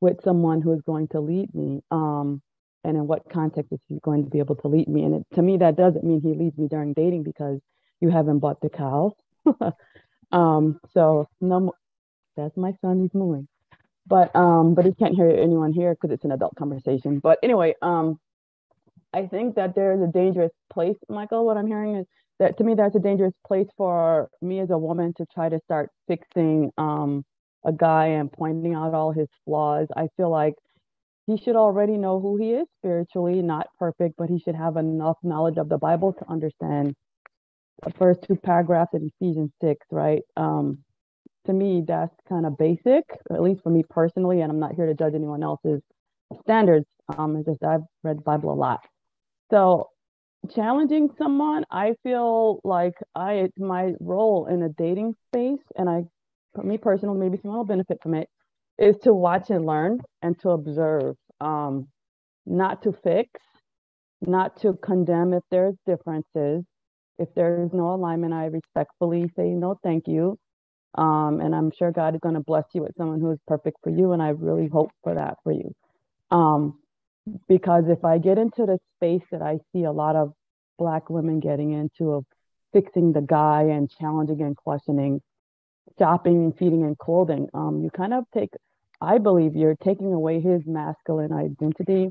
with someone who is going to lead me, um, and in what context is he going to be able to lead me? And it, to me, that doesn't mean he leads me during dating because you haven't bought the cow. Um, so no, that's my son. He's moving, but um, but he can't hear anyone here because it's an adult conversation. But anyway, um, I think that there's a dangerous place, Michael. What I'm hearing is that to me, that's a dangerous place for me as a woman to try to start fixing um a guy and pointing out all his flaws. I feel like he should already know who he is spiritually, not perfect, but he should have enough knowledge of the Bible to understand the first two paragraphs in Ephesians 6, right? Um, to me, that's kind of basic, at least for me personally, and I'm not here to judge anyone else's standards. Um, it's just I've read the Bible a lot. So challenging someone, I feel like I my role in a dating space, and I, for me personally, maybe someone will benefit from it, is to watch and learn and to observe, um, not to fix, not to condemn if there's differences. If there's no alignment, I respectfully say no, thank you. Um, and I'm sure God is going to bless you with someone who is perfect for you, and I really hope for that for you. Um, because if I get into the space that I see a lot of Black women getting into of fixing the guy and challenging and questioning, shopping, and feeding, and clothing, um, you kind of take I believe you're taking away his masculine identity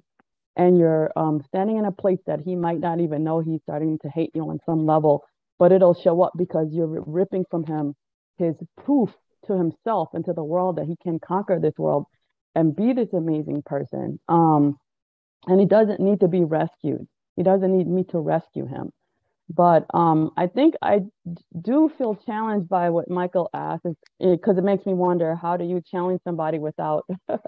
and you're um, standing in a place that he might not even know he's starting to hate you on some level, but it'll show up because you're ripping from him his proof to himself and to the world that he can conquer this world and be this amazing person. Um, and he doesn't need to be rescued. He doesn't need me to rescue him. But um, I think I do feel challenged by what Michael asked, because it, it makes me wonder how do you challenge somebody without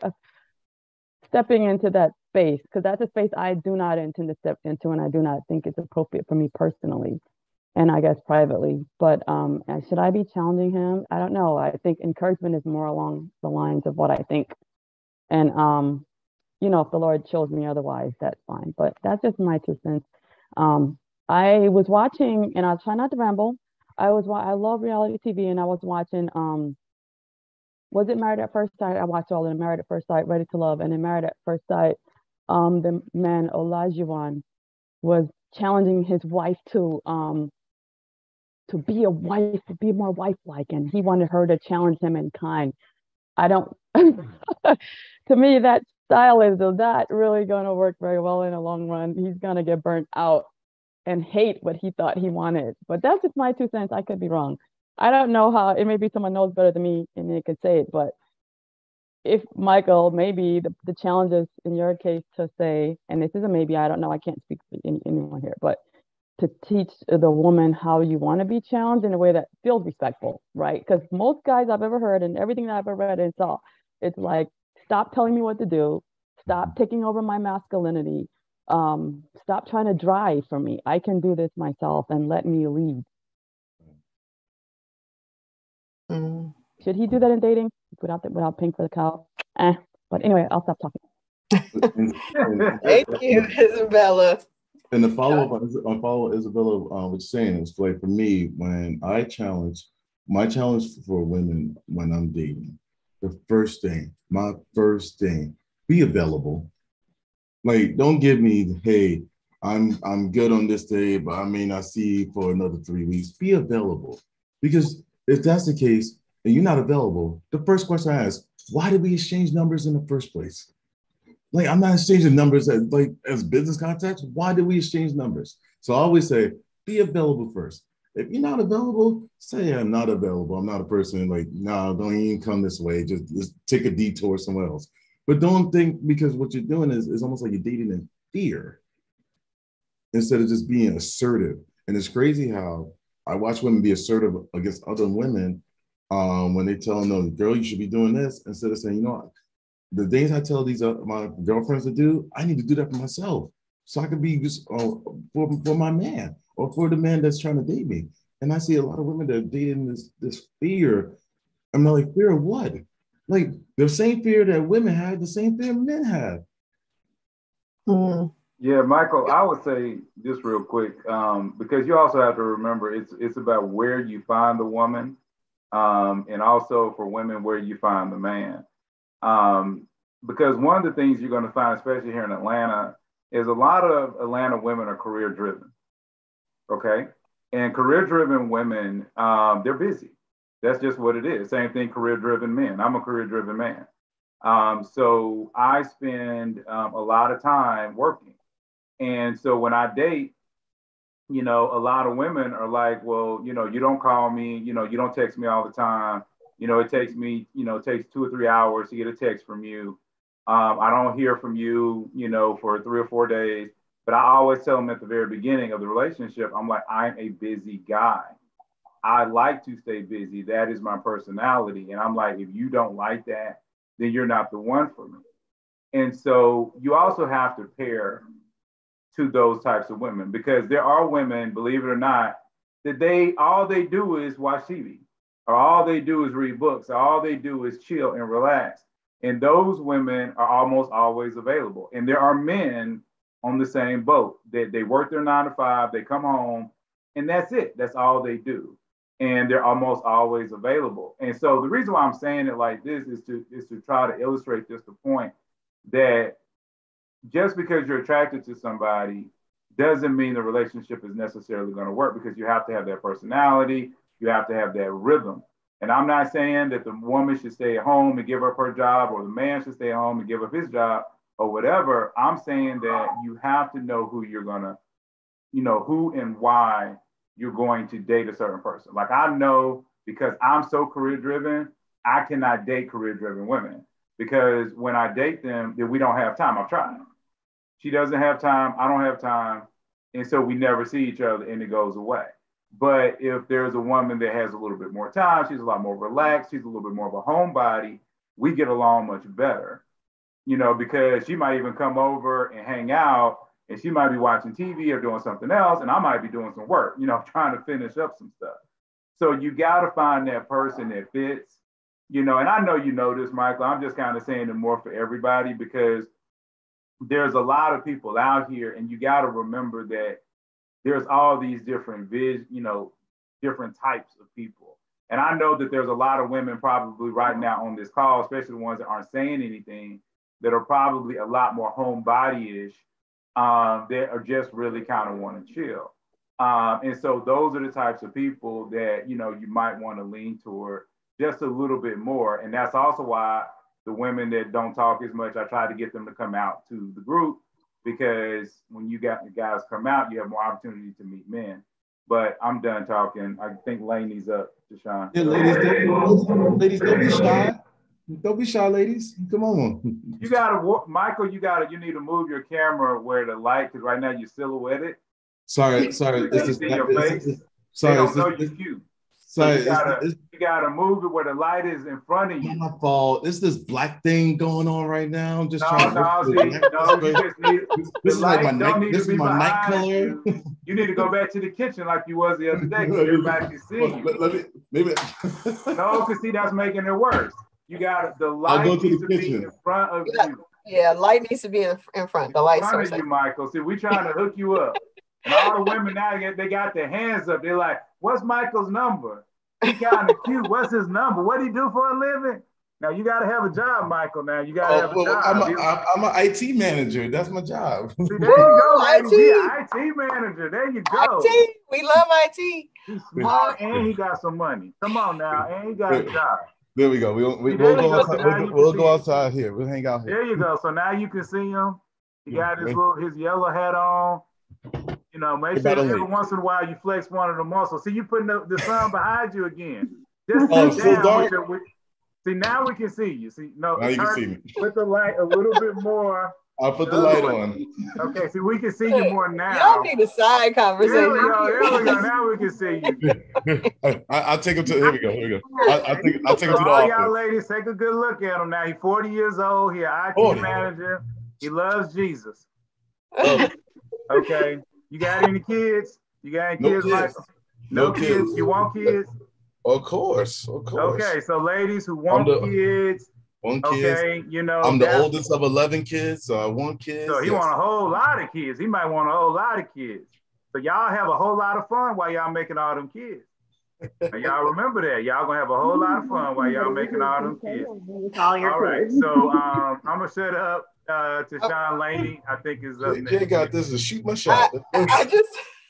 stepping into that space? Because that's a space I do not intend to step into, and I do not think it's appropriate for me personally, and I guess privately. But um, should I be challenging him? I don't know. I think encouragement is more along the lines of what I think, and um, you know, if the Lord shows me otherwise, that's fine. But that's just my two cents. Um, I was watching, and I'll try not to ramble. I was I love reality TV, and I was watching. Um, was it Married at First Sight? I watched all of them. Married at First Sight, Ready to Love, and then Married at First Sight. Um, the man Olajuwon was challenging his wife to um to be a wife, to be more wife-like, and he wanted her to challenge him in kind. I don't. to me, that style is not really going to work very well in the long run. He's going to get burnt out and hate what he thought he wanted. But that's just my two cents. I could be wrong. I don't know how it may be someone knows better than me and they could say it, but if Michael, maybe the, the challenges in your case to say, and this is a maybe, I don't know, I can't speak for any, anyone here, but to teach the woman how you want to be challenged in a way that feels respectful, right? Because most guys I've ever heard and everything that I've ever read and saw, it's like, stop telling me what to do, stop taking over my masculinity, um, stop trying to drive for me. I can do this myself and let me lead. Mm. Should he do that in dating without the, without paying for the cow? Eh. But anyway, I'll stop talking. Thank you, Isabella. And the follow up on follow Isabella uh, was saying is like for me when I challenge my challenge for women when I'm dating, the first thing, my first thing, be available like, don't give me, hey, I'm I'm good on this day, but I may not see you for another three weeks. Be available. Because if that's the case and you're not available, the first question I ask, why did we exchange numbers in the first place? Like I'm not exchanging numbers as like as business contacts. Why did we exchange numbers? So I always say, be available first. If you're not available, say I'm not available. I'm not a person like, no, don't even come this way. Just, just take a detour somewhere else. But don't think because what you're doing is, is almost like you're dating in fear instead of just being assertive. And it's crazy how I watch women be assertive against other women um, when they tell them, no, girl, you should be doing this, instead of saying, you know what, the things I tell these uh, my girlfriends to do, I need to do that for myself. So I can be just uh, for, for my man or for the man that's trying to date me. And I see a lot of women that are dating this, this fear. I'm like, fear of what? Like the same fear that women have, the same fear men have. Mm. Yeah, Michael, I would say just real quick, um, because you also have to remember it's it's about where you find the woman, um, and also for women where you find the man. Um, because one of the things you're going to find, especially here in Atlanta, is a lot of Atlanta women are career driven. Okay, and career driven women, um, they're busy That's just what it is. Same thing, career driven men. I'm a career driven man. Um, so I spend um, a lot of time working. And so when I date, you know, a lot of women are like, well, you know, you don't call me, you know, you don't text me all the time. You know, it takes me, you know, it takes two or three hours to get a text from you. Um, I don't hear from you, you know, for three or four days. But I always tell them at the very beginning of the relationship, I'm like, I'm a busy guy. I like to stay busy. That is my personality. And I'm like, if you don't like that, then you're not the one for me. And so you also have to pair to those types of women because there are women, believe it or not, that they all they do is watch TV, or all they do is read books, or all they do is chill and relax. And those women are almost always available. And there are men on the same boat that they work their nine to five, they come home, and that's it. That's all they do. And they're almost always available. And so the reason why I'm saying it like this is to is to try to illustrate just the point that just because you're attracted to somebody doesn't mean the relationship is necessarily going to work because you have to have that personality, you have to have that rhythm. And I'm not saying that the woman should stay at home and give up her job or the man should stay at home and give up his job or whatever. I'm saying that you have to know who you're going to, you know, who and why you're going to date a certain person. Like I know because I'm so career driven, I cannot date career driven women because when I date them, then we don't have time. I've tried. She doesn't have time. I don't have time. And so we never see each other and it goes away. But if there's a woman that has a little bit more time, she's a lot more relaxed, she's a little bit more of a homebody, we get along much better, you know, because she might even come over and hang out and she might be watching TV or doing something else, and I might be doing some work, you know, trying to finish up some stuff. So you got to find that person that fits, you know, and I know you know this, Michael. I'm just kind of saying it more for everybody because there's a lot of people out here, and you got to remember that there's all these different vis, you know, different types of people. And I know that there's a lot of women probably right now on this call, especially the ones that aren't saying anything, that are probably a lot more homebody-ish, um, that are just really kind of want to chill. Um, and so those are the types of people that you know you might want to lean toward just a little bit more. And that's also why the women that don't talk as much, I try to get them to come out to the group because when you got the guys come out, you have more opportunity to meet men. But I'm done talking. I think Laney's up, Deshaun. Yeah, ladies, don't, ladies, don't be shy. Don't be shy, ladies. Come on. You gotta, Michael. You gotta. You need to move your camera where the light, because right now you're silhouetted. Sorry, sorry. This is your face. Sorry, they don't know you're cute. sorry. you gotta, you gotta move it where the light is in front of you. my fault. Is this black thing going on right now? I'm just No, trying no, to. see, no, you just need. This is like my night. This to is my night color. You. You need to go back to the kitchen like you was the other day. 'cause Everybody can see you. Let, let me maybe. No, because see, that's making it worse. You got the I'll light go to needs the to be kitchen. in front of Yeah. you. Yeah, light needs to be in, in front. The light In front of you, Michael. See, we trying to hook you up. And all the women now, they- they got their hands up. They're like, what's Michael's number? He kind of cute. What's his number? What do he do for a living? Now, you got to have a job, Michael. Now, you got to Oh, have a well, job. I'm, a, You- I'm, I'm an IT manager. That's my job. See, there you go, IT. IT manager. There you go. IT. We love IT. He's smart and he got some money. Come on now. And he got a job. There we go. We'll, we, we'll go go. outside. So We'll, we'll go outside here. We'll hang out here. There you go. So now you can see him. He Yeah, got his wait. little his yellow hat on. You know, make Hey, sure by the that every way- once in a while you flex one of the muscles. See, you putting the, the sun behind you again. Just Oh, sit so down dark? with your- with- see, now we can see you. See, no, Now you can see me. Put the light a little bit more. I'll put the light on. Okay, see, we can see you more now. Y'all need a side There conversation. we go. There we go. Now we can see you. I, I'll take him to. Here we go. Here we go. I, I'll take. I'll take him to the all y'all office. ladies, take a good look at him now. He's 40 years old. He's an IT 40. manager. He loves Jesus. Oh, Okay. You got any kids? You got any No kids, kids. Michael? No, No kids. kids. You want kids? of course, of course. Okay. So ladies who want the- kids, One kid. okay, you know. I'm the oldest of eleven kids, so I want kids. So he yes. want a whole lot of kids. He might want a whole lot of kids. So y'all have a whole lot of fun while y'all making all them kids. And y'all remember that. Y'all gonna have a whole lot of fun while y'all making all them kids. all All right. So um, I'm gonna shut up uh, to Sean Laney. I think is up Jay, got this to shoot my shot. I just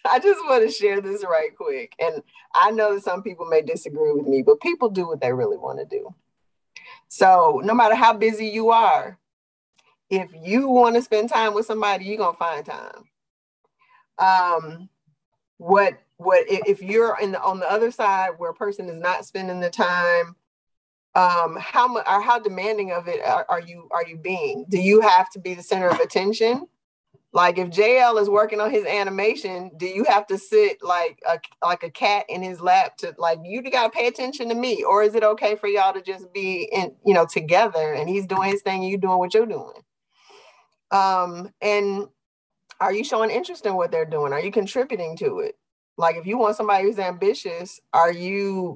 I just want to share this right quick. And I know that some people may disagree with me, but people do what they really want to do. So no matter how busy you are, if you want to spend time with somebody, you're gonna find time. Um, what what if you're in the on the other side where a person is not spending the time um how much or how demanding of it are, are, you are you being do you have to be the center of attention like if JL is working on his animation, do you have to sit like a like a cat in his lap to like you gotta pay attention to me? Or is it okay for y'all to just be in, you know, together and he's doing his thing, you doing what you're doing? Um, and are you showing interest in what they're doing? Are you contributing to it? Like if you want somebody who's ambitious, are you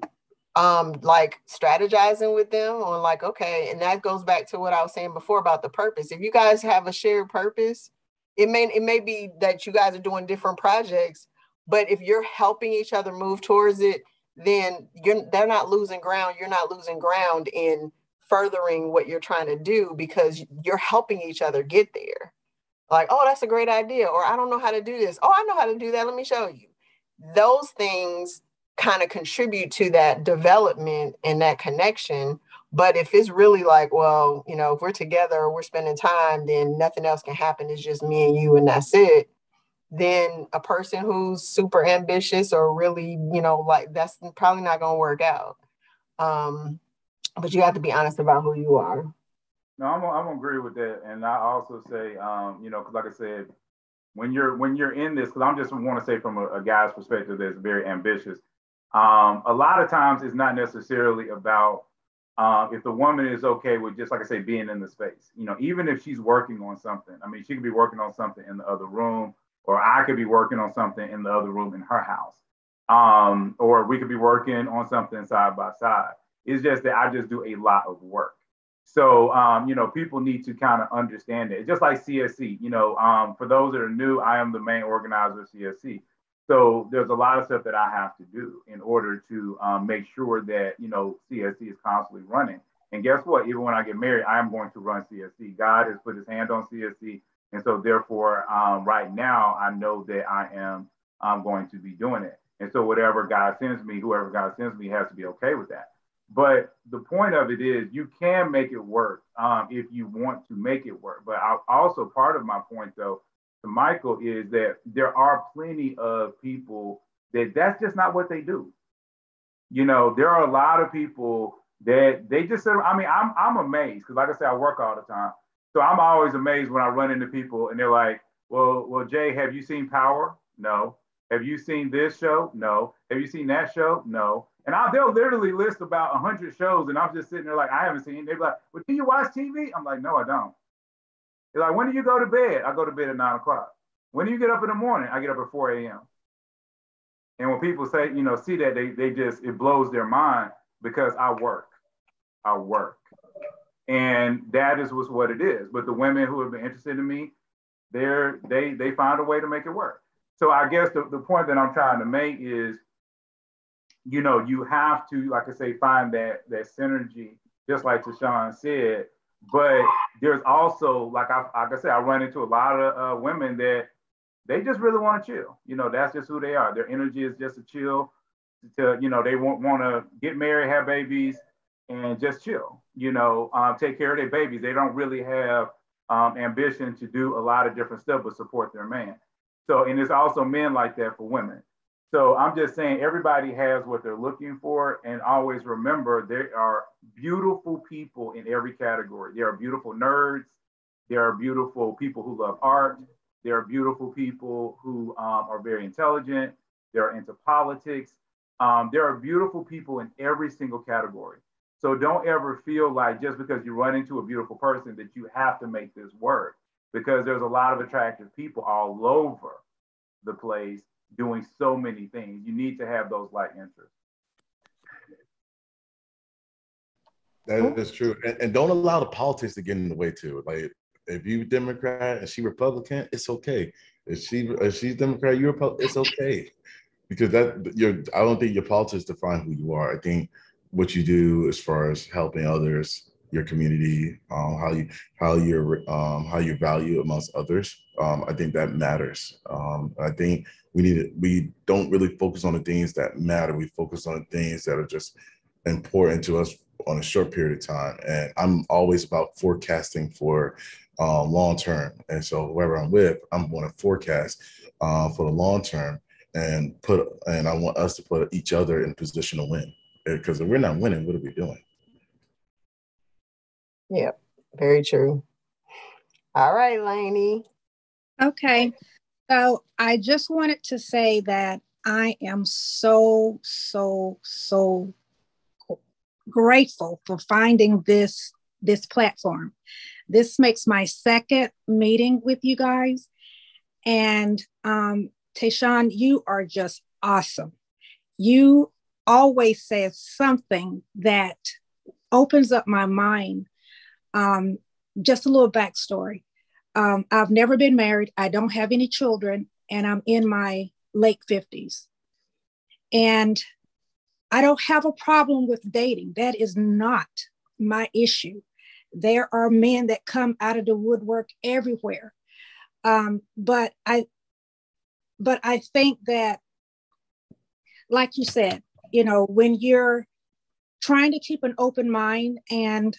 um like strategizing with them on like okay and that goes back to what i was saying before about the purpose. If you guys have a shared purpose it may it may be that you guys are doing different projects but if you're helping each other move towards it then you're they're not losing ground you're not losing ground in furthering what you're trying to do because you're helping each other get there. Like oh that's a great idea or i don't know how to do this. Oh i know how to do that. Let me show you. Those things kind of contribute to that development and that connection but if it's really like, well, you know, if we're together, we're spending time, then nothing else can happen. It's just me and you, and that's it. Then a person who's super ambitious or really, you know, like that's probably not going to work out. Um, but you have to be honest about who you are. No, I'm I'm agree with that, and I also say, um, you know, because like I said, when you're when you're in this, because I'm just want to say from a, a, guy's perspective that's very ambitious. Um, a lot of times it's not necessarily about um, if the woman is okay with just like I say, being in the space, you know, even if she's working on something, I mean, she could be working on something in the other room, or I could be working on something in the other room in her house, um, or we could be working on something side by side. It's just that I just do a lot of work. So, um, you know, people need to kind of understand it. Just like CSC, you know, um, for those that are new, I am the main organizer of CSC. So there's a lot of stuff that I have to do in order to um, make sure that you know CSC is constantly running. And guess what? Even when I get married, I am going to run CSC. God has put His hand on CSC, and so therefore, um, right now, I know that I am I'm going to be doing it. And so whatever God sends me, whoever God sends me, has to be okay with that. But the point of it is, you can make it work um, if you want to make it work. But I, also part of my point though to Michael is that there are plenty of people that that's just not what they do. You know, there are a lot of people that they just said, I mean, I'm I'm amazed because like I said, I work all the time. So I'm always amazed when I run into people and they're like, Well, well, Jay, have you seen Power? No. Have you seen this show? No. Have you seen that show? No. And I, they'll literally list about 100 shows, and I'm just sitting there like, I haven't seen. They're like, Well, do you watch TV? I'm like, No, I don't. They're like, when do you go to bed? I go to bed at nine o'clock. When do you get up in the morning? I get up at 4 a.m. And when people say, you know, see that, they, they just, it blows their mind because I work. I work. And that is was what it is. But the women who have been interested in me, they're, they, they find a way to make it work. So I guess the, the point that I'm trying to make is, you know, you have to, like I say, find that, that synergy, just like Tashawn said, but there's also like I like I said, I run into a lot of uh, women that they just really want to chill. You know, that's just who they are. Their energy is just to chill. To you know, they want want to get married, have babies, and just chill. You know, um, take care of their babies. They don't really have um, ambition to do a lot of different stuff, but support their man. So, and there's also men like that for women. So I'm just saying everybody has what they're looking for. And always remember there are beautiful people in every category. There are beautiful nerds. There are beautiful people who love art. There are beautiful people who um, are very intelligent. They're into politics. Um, there are beautiful people in every single category. So don't ever feel like just because you run into a beautiful person that you have to make this work because there's a lot of attractive people all over the place doing so many things. You need to have those like interests. That is true. And, and, don't allow the politics to get in the way too. Like if you Democrat and she Republican, it's okay. If she if she's Democrat, you're Republican, it's okay. Because that you're I don't think your politics define who you are. I think what you do as far as helping others, your community, um, how you how you um, how you value amongst others. Um, I think that matters. Um, I think we need to, we don't really focus on the things that matter. We focus on the things that are just important to us on a short period of time. And I'm always about forecasting for um, long term. And so whoever I'm with, I'm going to forecast uh, for the long term and put and I want us to put each other in position to win. Because if we're not winning, what are we doing? Yep, very true. All right, Lainey. Okay. So I just wanted to say that I am so, so, so grateful for finding this this platform. This makes my second meeting with you guys. And um, Tayshawn, you are just awesome. You always say something that opens up my mind. Um, just a little backstory. Um, I've never been married. I don't have any children, and I'm in my late 50s. And I don't have a problem with dating. That is not my issue. There are men that come out of the woodwork everywhere. Um, but I but I think that, like you said, you know, when you're trying to keep an open mind and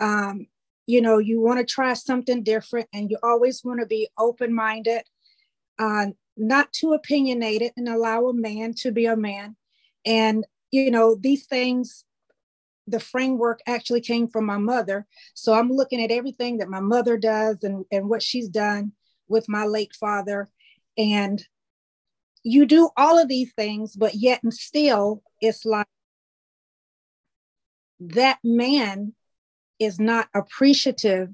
um, you know, you want to try something different and you always want to be open-minded, uh, not too opinionated and allow a man to be a man. And, you know, these things, the framework actually came from my mother. So I'm looking at everything that my mother does and, and what she's done with my late father. And you do all of these things, but yet and still it's like that man is not appreciative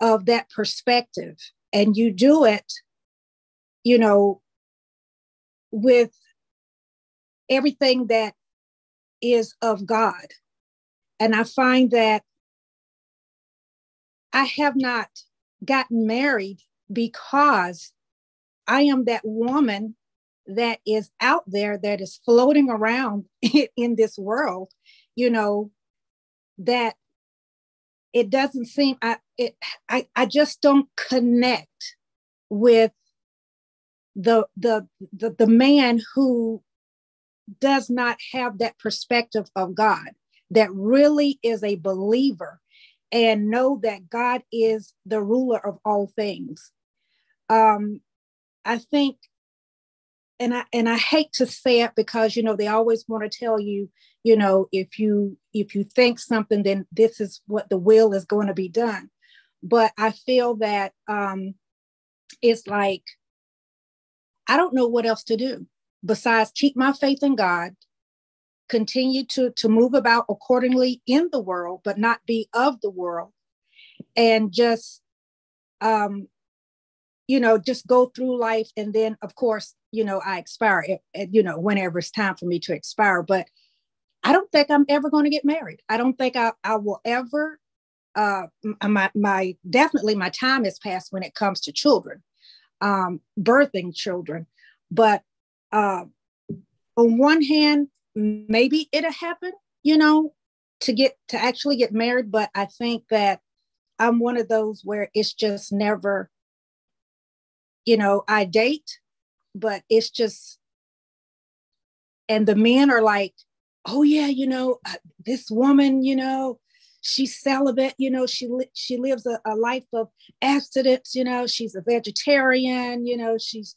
of that perspective. And you do it, you know, with everything that is of God. And I find that I have not gotten married because I am that woman that is out there that is floating around in this world, you know, that it doesn't seem I it I, I just don't connect with the the the, the man who does not have that perspective of God that really is a believer and know that God is the ruler of all things. Um, I think, and I and I hate to say it because you know they always want to tell you, you know, if you if you think something, then this is what the will is going to be done. But I feel that um, it's like I don't know what else to do besides keep my faith in God, continue to to move about accordingly in the world, but not be of the world, and just um, you know, just go through life. And then, of course, you know, I expire, at, at, you know, whenever it's time for me to expire. But I don't think I'm ever going to get married. I don't think I, I will ever. Uh, my, my definitely my time has passed when it comes to children, um, birthing children. But uh, on one hand, maybe it'll happen, you know, to get to actually get married. But I think that I'm one of those where it's just never you know, I date, but it's just, and the men are like, oh yeah, you know, uh, this woman, you know, she's celibate, you know, she li- she lives a, a, life of abstinence, you know, she's a vegetarian, you know, she's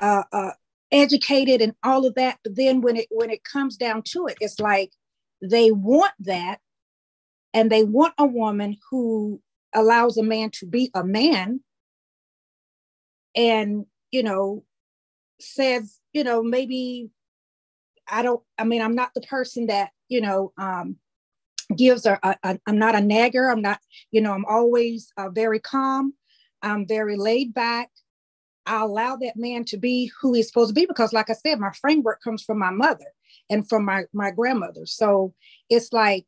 uh, uh, educated and all of that. But then when it when it comes down to it, it's like they want that, and they want a woman who allows a man to be a man and you know says you know maybe i don't i mean i'm not the person that you know um gives a, a, a i'm not a nagger. I'm not you know i'm always uh, very calm. I'm very laid back. I allow that man to be who he's supposed to be because like i said my framework comes from my mother and from my my grandmother. So it's like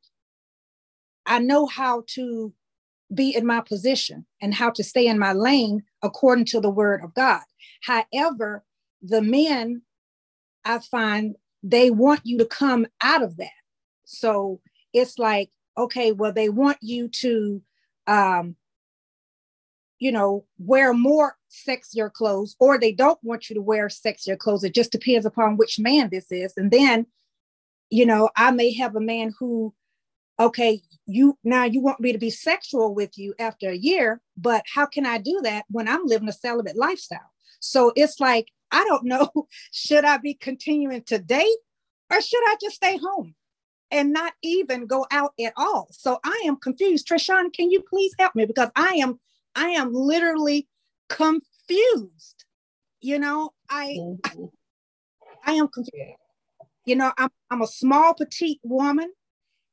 i know how to be in my position and how to stay in my lane according to the word of God. However, the men, I find they want you to come out of that. So it's like okay, well, they want you to, um, you know, wear more sexier clothes, or they don't want you to wear sexier clothes. It just depends upon which man this is. And then, you know, I may have a man who, okay, you now you want me to be sexual with you after a year, but how can I do that when I'm living a celibate lifestyle? So it's like, I don't know, should I be continuing to date or should I just stay home? and not even go out at all. So I am confused. Trishan, can you please help me? Because I am, I am literally confused. You know, I mm-hmm. I am confused. You know, I'm I'm a small petite woman,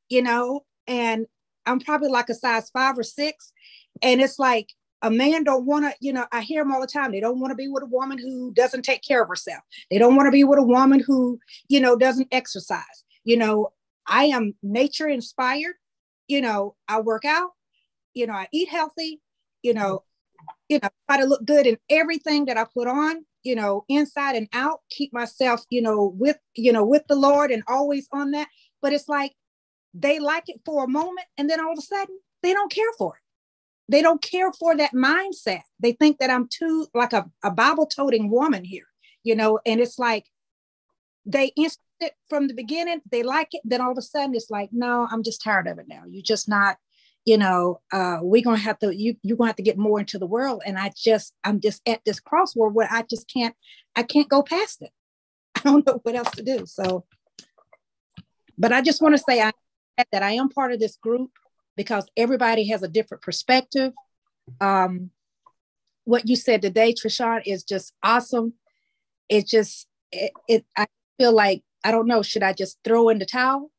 you know, and I'm probably like a size five or six. And it's like a man don't want to, you know, I hear them all the time. They don't want to be with a woman who doesn't take care of herself. They don't want to be with a woman who, you know, doesn't exercise. You know, I am nature inspired. You know, I work out, you know, I eat healthy, you know, you know, try to look good in everything that I put on, you know, inside and out, keep myself, you know, with, you know, with the Lord and always on that. But it's like they like it for a moment and then all of a sudden they don't care for it. They don't care for that mindset. They think that I'm too like a, a Bible toting woman here, you know, and it's like they inst- it from the beginning, they like it. Then all of a sudden it's like, no, I'm just tired of it now. You're just not, you know, uh, we're gonna have to, you you're gonna have to get more into the world. And I just, I'm just at this crossword where I just can't, I can't go past it. I don't know what else to do. So, but I just want to say I, that I am part of this group because everybody has a different perspective. Um, what you said today, Trishan, is just awesome. It just, it, it I feel like I don't know, should I just throw in the towel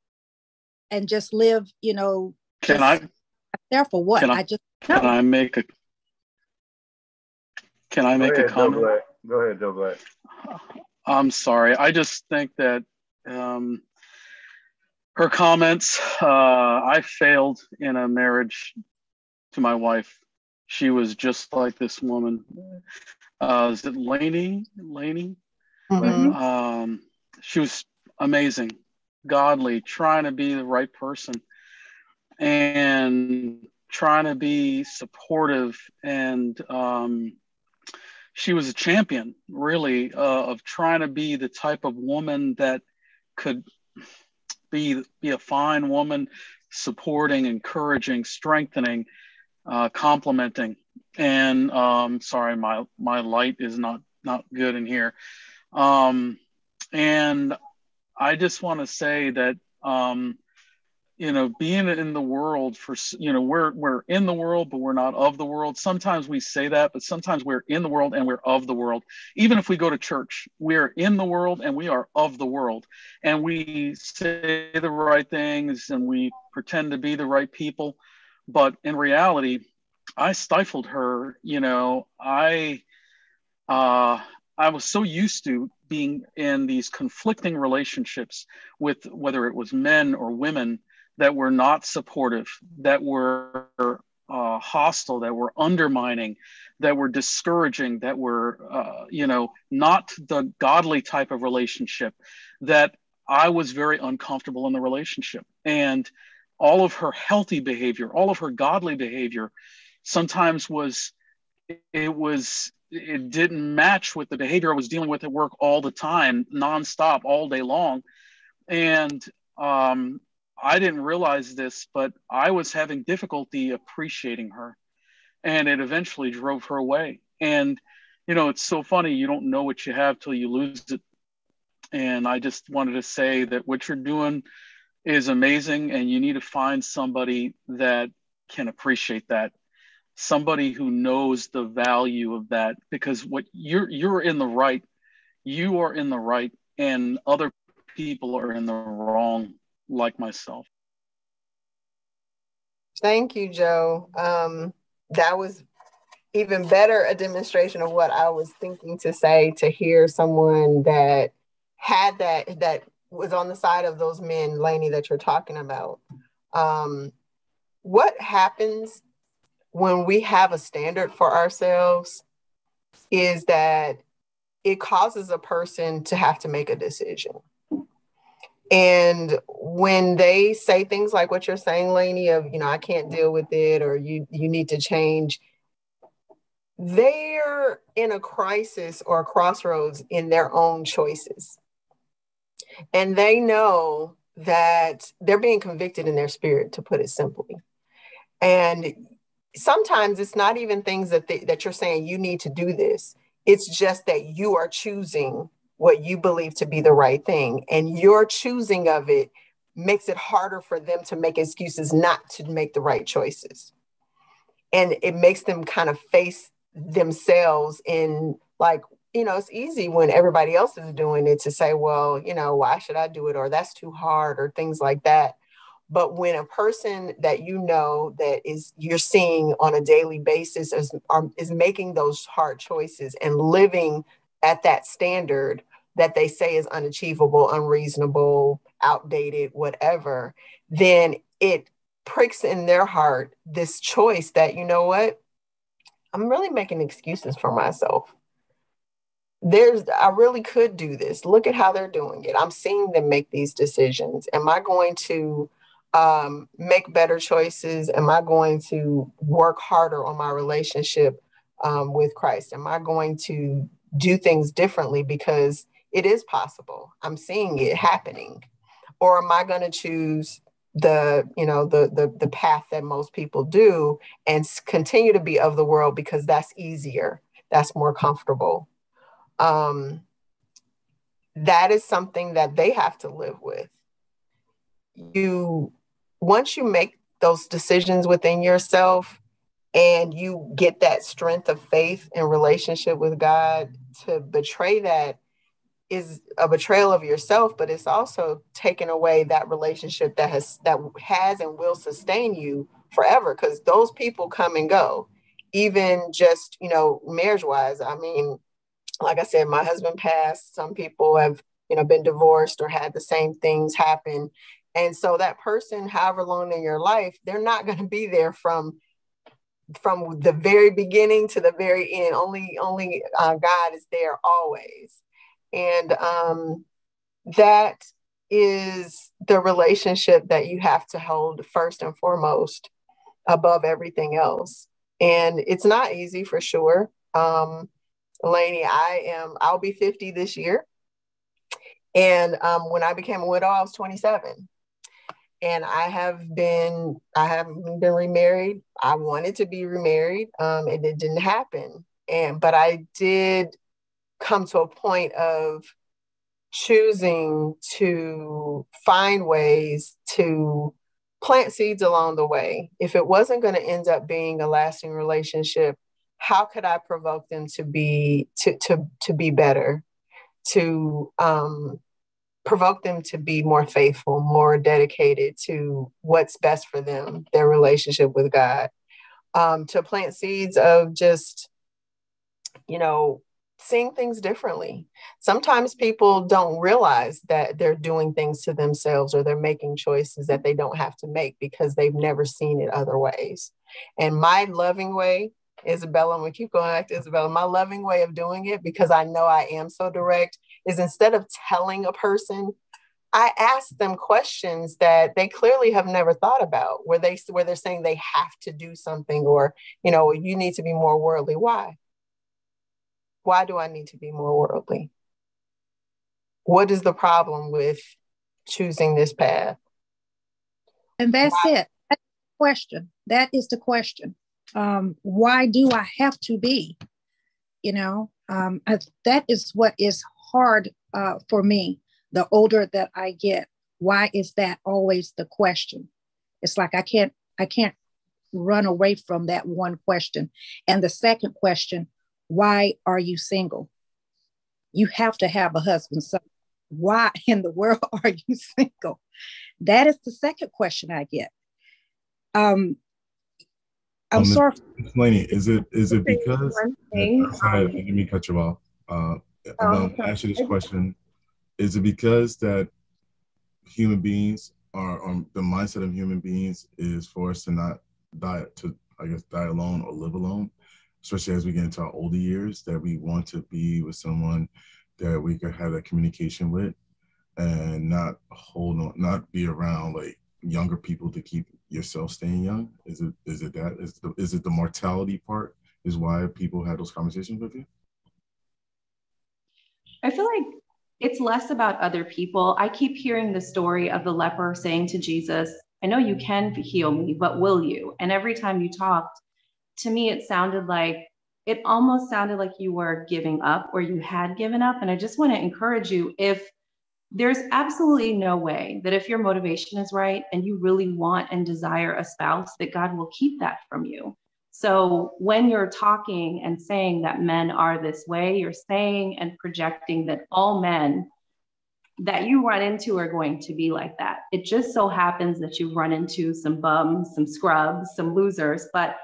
and just live, you know? Can I? There for what? Can I, I just no. can I make a can I make ahead, a comment? Go ahead, Joe Black. I'm sorry. I just think that um, her comments. Uh, I failed in a marriage to my wife. She was just like this woman. Uh, is it Lainey? Lainey? Mm-hmm. Um, she was amazing, godly, trying to be the right person and trying to be supportive. And um, she was a champion, really, uh, of trying to be the type of woman that could be, be a fine woman, supporting, encouraging, strengthening, uh, complimenting. And um, sorry, my my light is not not good in here. Um, and I just want to say that, um, you know, being in the world for, you know, we're, we're in the world, but we're not of the world. Sometimes we say that, but sometimes we're in the world and we're of the world. Even if we go to church, we're in the world and we are of the world. And we say the right things and we pretend to be the right people. But in reality, I stifled her, you know, I, uh, I was so used to being in these conflicting relationships with whether it was men or women that were not supportive, that were uh, hostile, that were undermining, that were discouraging, that were, uh, you know, not the godly type of relationship, that I was very uncomfortable in the relationship. And all of her healthy behavior, all of her godly behavior sometimes was, it was it didn't match with the behavior I was dealing with at work all the time, nonstop, all day long. And um, I didn't realize this, but I was having difficulty appreciating her. And it eventually drove her away. And, you know, it's so funny. You don't know what you have till you lose it. And I just wanted to say that what you're doing is amazing. And you need to find somebody that can appreciate that somebody who knows the value of that because what you're you're in the right you are in the right and other people are in the wrong like myself. Thank you joe. Um, that was even better a demonstration of what i was thinking to say to hear someone that had that that was on the side of those men laney that you're talking about. Um, what happens when we have a standard for ourselves is that it causes a person to have to make a decision. And when they say things like what you're saying, Lainey, of you know, I can't deal with it or you you need to change, they're in a crisis or a crossroads in their own choices. And they know that they're being convicted in their spirit, to put it simply. And sometimes it's not even things that they, that you're saying you need to do this. It's just that you are choosing what you believe to be the right thing, and your choosing of it makes it harder for them to make excuses not to make the right choices. And it makes them kind of face themselves in like, you know, it's easy when everybody else is doing it to say, well, you know, why should I do it? Or that's too hard, or things like that. But when a person that you know that is you're seeing on a daily basis is, are, is making those hard choices and living at that standard that they say is unachievable, unreasonable, outdated, whatever, then it pricks in their heart this choice that, you know what, I'm really making excuses for myself. There's, I really could do this. Look at how they're doing it. I'm seeing them make these decisions. Am I going to um, make better choices? Am I going to work harder on my relationship um, with Christ? Am I going to do things differently because it is possible? I'm seeing it happening. Or am I going to choose the you know the, the the path that most people do and continue to be of the world because that's easier that's more comfortable um that is something that they have to live with you once you make those decisions within yourself and you get that strength of faith and relationship with god to betray that is a betrayal of yourself but it's also taking away that relationship that has that has and will sustain you forever because those people come and go even just you know marriage wise i mean like i said my husband passed. Some people have you know been divorced or had the same things happen. And so that person however long in your life they're not going to be there from from the very beginning to the very end only only uh, god is there always and um, that is the relationship that you have to hold first and foremost above everything else. And it's not easy for sure. Um, Lainey, I am, I'll be 50 this year. And um, when I became a widow, I was 27. And I have been, I have been remarried. I wanted to be remarried, um, and it didn't happen. And but I did come to a point of choosing to find ways to plant seeds along the way. If it wasn't going to end up being a lasting relationship, how could I provoke them to be to to to be better, to um, provoke them to be more faithful, more dedicated to what's best for them, their relationship with God, um, to plant seeds of just, you know, seeing things differently. Sometimes people don't realize that they're doing things to themselves or they're making choices that they don't have to make because they've never seen it other ways. And my loving way, Isabella, I'm gonna keep going back to Isabella, my loving way of doing it, because I know I am so direct, is instead of telling a person, I ask them questions that they clearly have never thought about, where they where they're saying they have to do something or you know you need to be more worldly. Why? Why do I need to be more worldly? What is the problem with choosing this path? And that's why? it. That's the question. That is the question. Um, why do I have to be? You know, um, I, that is what is hard uh, for me the older that I get. Why is that always the question? It's like I can't I can't run away from that one question. And the second question, why are you single? You have to have a husband. So why in the world are you single? That is the second question I get. Um, I'm um, sorry. Laney, is it is it because? Sorry, let me cut you off. Uh, Oh, ask you this question: Is it because that human beings are, um, the mindset of human beings is for us to not die to, I guess, die alone or live alone? especially as we get into our older years, that we want to be with someone that we could have that communication with. and not hold on, not be around like younger people to keep yourself staying young? Is it is it that is the is it the mortality part is why people had those conversations with you? I feel like it's less about other people. I keep hearing the story of the leper saying to Jesus, I know you can heal me, but will you? And every time you talked, to me, it sounded like it almost sounded like you were giving up or you had given up. And I just want to encourage you if there's absolutely no way that if your motivation is right and you really want and desire a spouse, that God will keep that from you. So when you're talking and saying that men are this way, you're saying and projecting that all men that you run into are going to be like that. It just so happens that you run into some bums, some scrubs, some losers, but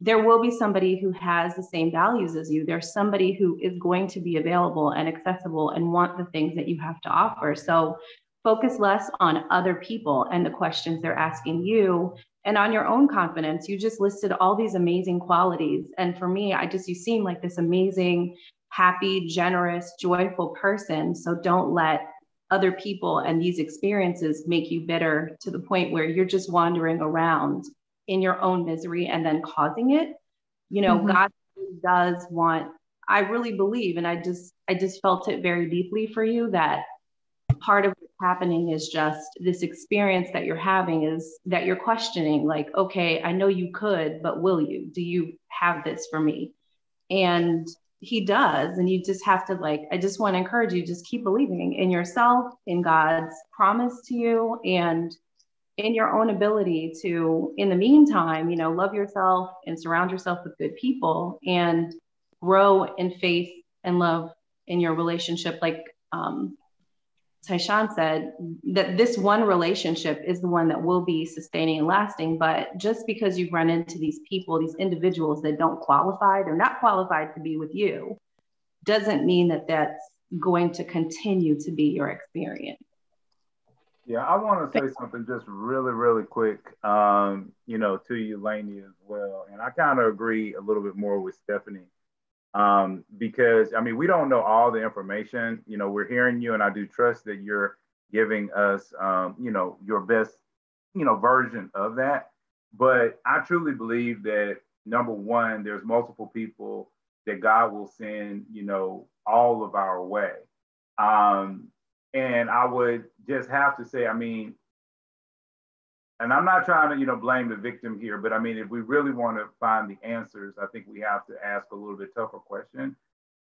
there will be somebody who has the same values as you. There's somebody who is going to be available and accessible and want the things that you have to offer. So focus less on other people and the questions they're asking you and on your own confidence. You just listed all these amazing qualities. And for me, I just, you seem like this amazing, happy, generous, joyful person. So don't let other people and these experiences make you bitter to the point where you're just wandering around in your own misery and then causing it you know mm-hmm. god does want i really believe and i just i just felt it very deeply for you that part of happening is just this experience that you're having is that you're questioning like okay i know you could but will you? Do you have this for me? And he does. And you just have to like i just want to encourage you just keep believing in yourself in god's promise to you and in your own ability to, in the meantime, you know, love yourself and surround yourself with good people and grow in faith and love in your relationship. Like um, Tyshawn said, that this one relationship is the one that will be sustaining and lasting. But just because you've run into these people, these individuals that don't qualify, they're not qualified to be with you, doesn't mean that that's going to continue to be your experience. Yeah, I want to say something just really, really quick, um, you know, to you, Lainey, as well. And I kind of agree a little bit more with Stephanie um, because, I mean, we don't know all the information. You know, we're hearing you, and I do trust that you're giving us, um, you know, your best, you know, version of that. But I truly believe that number one, there's multiple people that God will send, you know, all of our way. Um, and I would just have to say, I mean, and I'm not trying to, you know, blame the victim here, but I mean, if we really want to find the answers, I think we have to ask a little bit tougher question.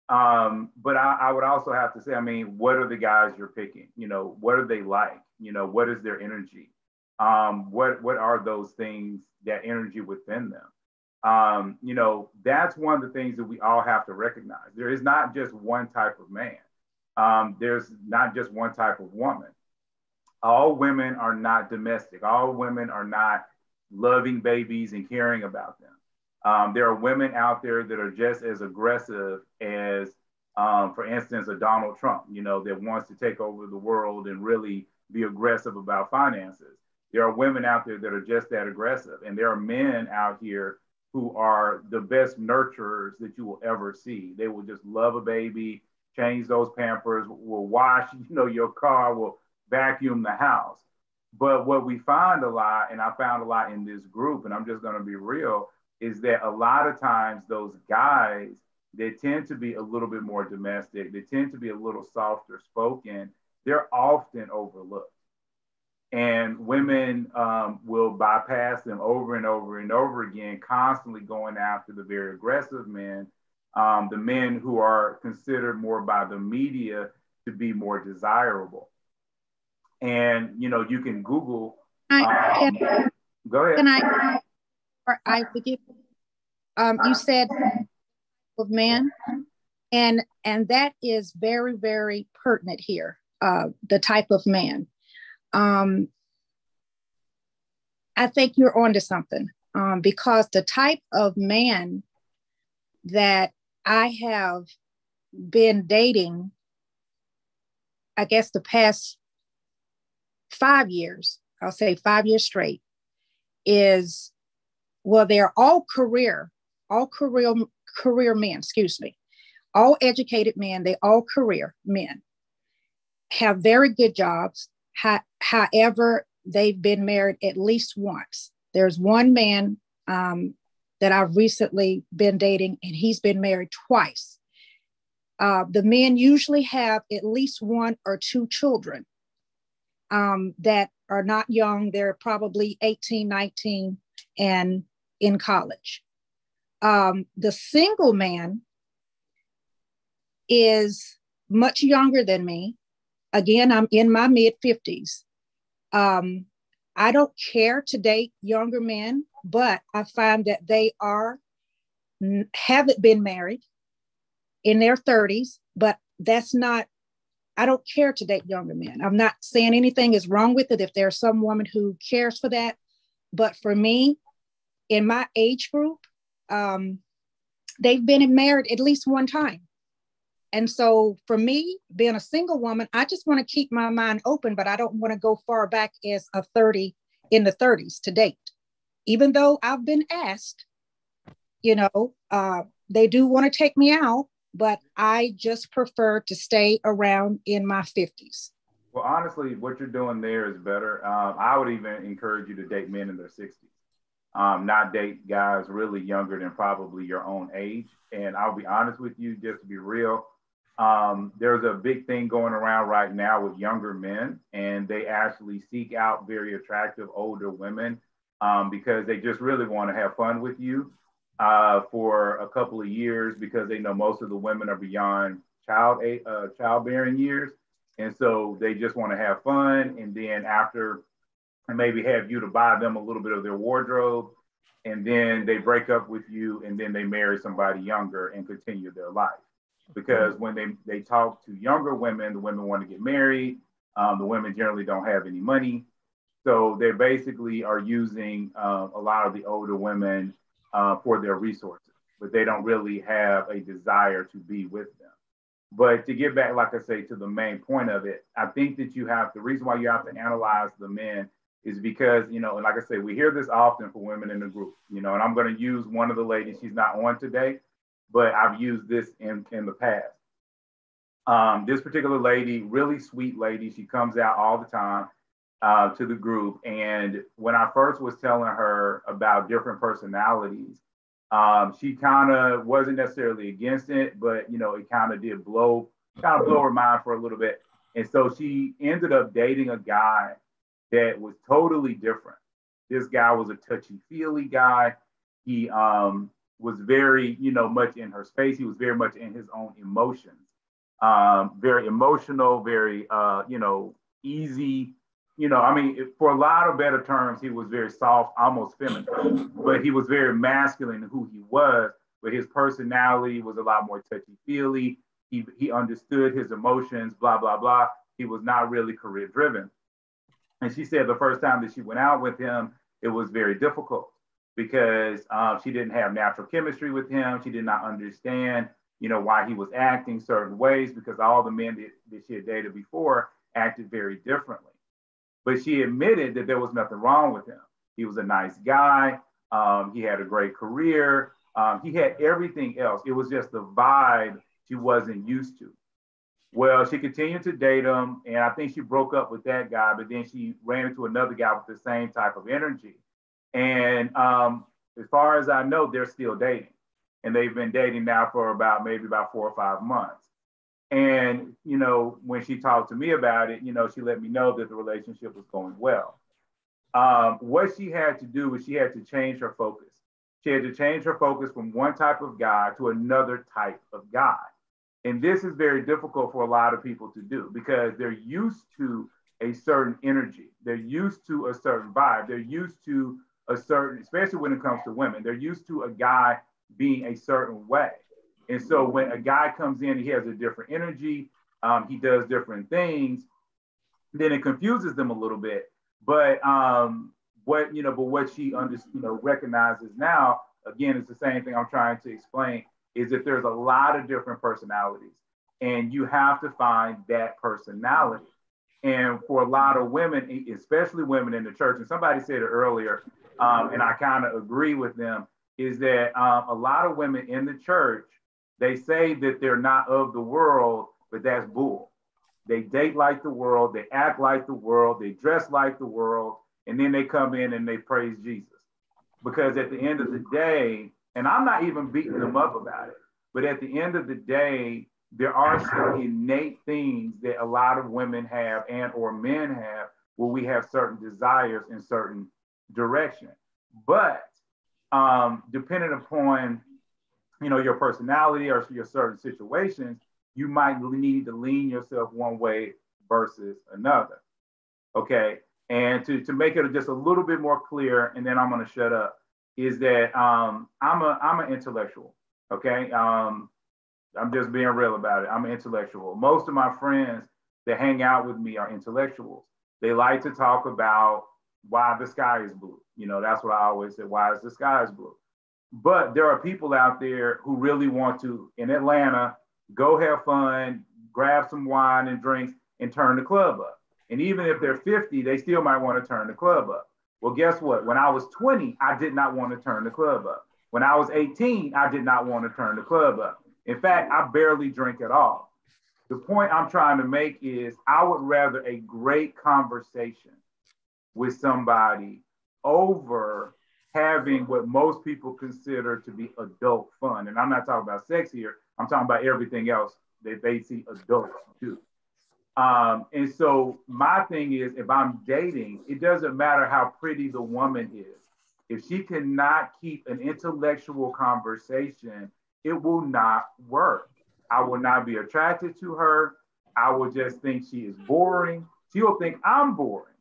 Um, but I, I would also have to say, I mean, what are the guys you're picking? You know, what are they like? You know, what is their energy? Um, what what are those things, that energy within them? Um, you know, that's one of the things that we all have to recognize. There is not just one type of man um, there's not just one type of woman. All women are not domestic. All women are not loving babies and caring about them. Um, there are women out there that are just as aggressive as, um, for instance, a Donald Trump, you know, that wants to take over the world and really be aggressive about finances. There are women out there that are just that aggressive. And there are men out here who are the best nurturers that you will ever see. They will just love a baby change those pampers, will wash, you know, your car, will vacuum the house. But what we find a lot, and I found a lot in this group, and I'm just going to be real, is that a lot of times those guys, they tend to be a little bit more domestic. They tend to be a little softer spoken. They're often overlooked. And women um, will bypass them over and over and over again, constantly going after the very aggressive men um, the men who are considered more by the media to be more desirable. And you know, you can Google. I, um, can, go ahead. Can I? I forgive. Um, you said of man, and and that is very very pertinent here. Uh, the type of man. Um, I think you're onto something um, because the type of man that I have been dating, I guess, the past five years, I'll say five years straight, is well, they're all career, all career career men, excuse me, all educated men, they all career men. have very good jobs. however, they've been married at least once. There's one man um, that I've recently been dating, and he's been married twice. Uh, the men usually have at least one or two children um, that are not young. They're probably 18, 19, and in college. Um, the single man is much younger than me. Again, I'm in my mid 50s. Um, I don't care to date younger men, but I find that they are haven't been married in their 30s, but that's not I don't care to date younger men. I'm not saying anything is wrong with it if there's some woman who cares for that. But for me, in my age group, um, they've been married at least one time. And so for me, being a single woman, I just want to keep my mind open, but I don't want to go far back as a 30 in the 30s to date. Even though I've been asked, you know, uh, they do want to take me out, but I just prefer to stay around in my 50s. Well, honestly, what you're doing there is better. Um, I would even encourage you to date men in their 60s, um, not date guys really younger than probably your own age. And I'll be honest with you, just to be real, um, there's a big thing going around right now with younger men, and they actually seek out very attractive older women um, because they just really want to have fun with you uh, for a couple of years because they know most of the women are beyond child uh, childbearing years, and so they just want to have fun. And then after, and maybe have you to buy them a little bit of their wardrobe, and then they break up with you, and then they marry somebody younger and continue their life. Because when they they talk to younger women, the women want to get married. Um, the women generally don't have any money. So they basically are using uh, a lot of the older women uh, for their resources, but they don't really have a desire to be with them. But to get back, like I say, to the main point of it, I think that you have the reason why you have to analyze the men is because, you know, and like I say, we hear this often for women in the group, you know, and I'm going to use one of the ladies, she's not on today, but I've used this in, in the past. Um, this particular lady, really sweet lady, she comes out all the time uh, to the group. And when I first was telling her about different personalities, um, she kind of wasn't necessarily against it, but you know, it kind of did blow, kind of blow her mind for a little bit. And so she ended up dating a guy that was totally different. This guy was a touchy feely guy. He um, was very, you know, much in her space. He was very much in his own emotions. Um, very emotional, very, uh, you know, easy you know, I mean, for a lot of better terms, he was very soft, almost feminine, but he was very masculine in who he was. But his personality was a lot more touchy feely. He, he understood his emotions, blah, blah, blah. He was not really career driven. And she said the first time that she went out with him, it was very difficult because um, she didn't have natural chemistry with him. She did not understand, you know, why he was acting certain ways because all the men that, that she had dated before acted very differently. But she admitted that there was nothing wrong with him. He was a nice guy. Um, he had a great career. Um, he had everything else. It was just the vibe she wasn't used to. Well, she continued to date him, and I think she broke up with that guy, but then she ran into another guy with the same type of energy. And um, as far as I know, they're still dating. And they've been dating now for about maybe about four or five months. And, you know, when she talked to me about it, you know, she let me know that the relationship was going well. Um, what she had to do was she had to change her focus. She had to change her focus from one type of guy to another type of guy. And this is very difficult for a lot of people to do because they're used to a certain energy. They're used to a certain vibe. They're used to a certain, especially when it comes to women, they're used to a guy being a certain way. And so when a guy comes in, he has a different energy, um, he does different things, then it confuses them a little bit. But um, what you know, but what she under, you know recognizes now, again, it's the same thing I'm trying to explain, is that there's a lot of different personalities, and you have to find that personality. And for a lot of women, especially women in the church, and somebody said it earlier, um, and I kind of agree with them, is that um, a lot of women in the church they say that they're not of the world, but that's bull. they date like the world, they act like the world, they dress like the world, and then they come in and they praise Jesus. Because at the end of the day, and I'm not even beating them up about it, but at the end of the day, there are some innate things that a lot of women have and or men have where we have certain desires in certain direction. But um, depending upon you know your personality or your certain situations, you might need to lean yourself one way versus another. Okay. And to, to make it just a little bit more clear, and then I'm going to shut up, is that um, I'm a I'm an intellectual. Okay. Um, I'm just being real about it. I'm an intellectual. Most of my friends that hang out with me are intellectuals. They like to talk about why the sky is blue. You know, that's what I always say. Why is the sky is blue? But there are people out there who really want to in Atlanta go have fun, grab some wine and drinks, and turn the club up. And even if they're 50, they still might want to turn the club up. Well, guess what? When I was 20, I did not want to turn the club up. When I was 18, I did not want to turn the club up. In fact, I barely drink at all. The point I'm trying to make is I would rather a great conversation with somebody over having what most people consider to be adult fun. And I'm not talking about sex here, I'm talking about everything else that they see adults do. Um, and so my thing is, if I'm dating, it doesn't matter how pretty the woman is. If she cannot keep an intellectual conversation, it will not work. I will not be attracted to her. I will just think she is boring. She'll think I'm boring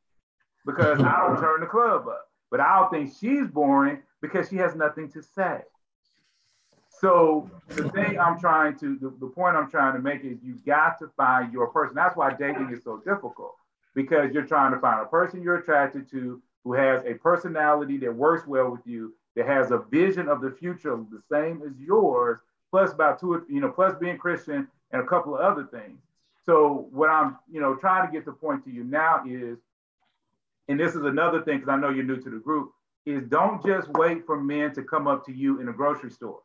because I don't turn the club up. But I don't think she's boring because she has nothing to say. So the thing I'm trying to, the, the point I'm trying to make is you got to find your person. That's why dating is so difficult because you're trying to find a person you're attracted to who has a personality that works well with you, that has a vision of the future the same as yours, plus about two, you know, plus being Christian and a couple of other things. So what I'm, you know, trying to get the point to you now is, and this is another thing because I know you're new to the group, is don't just wait for men to come up to you in a grocery store.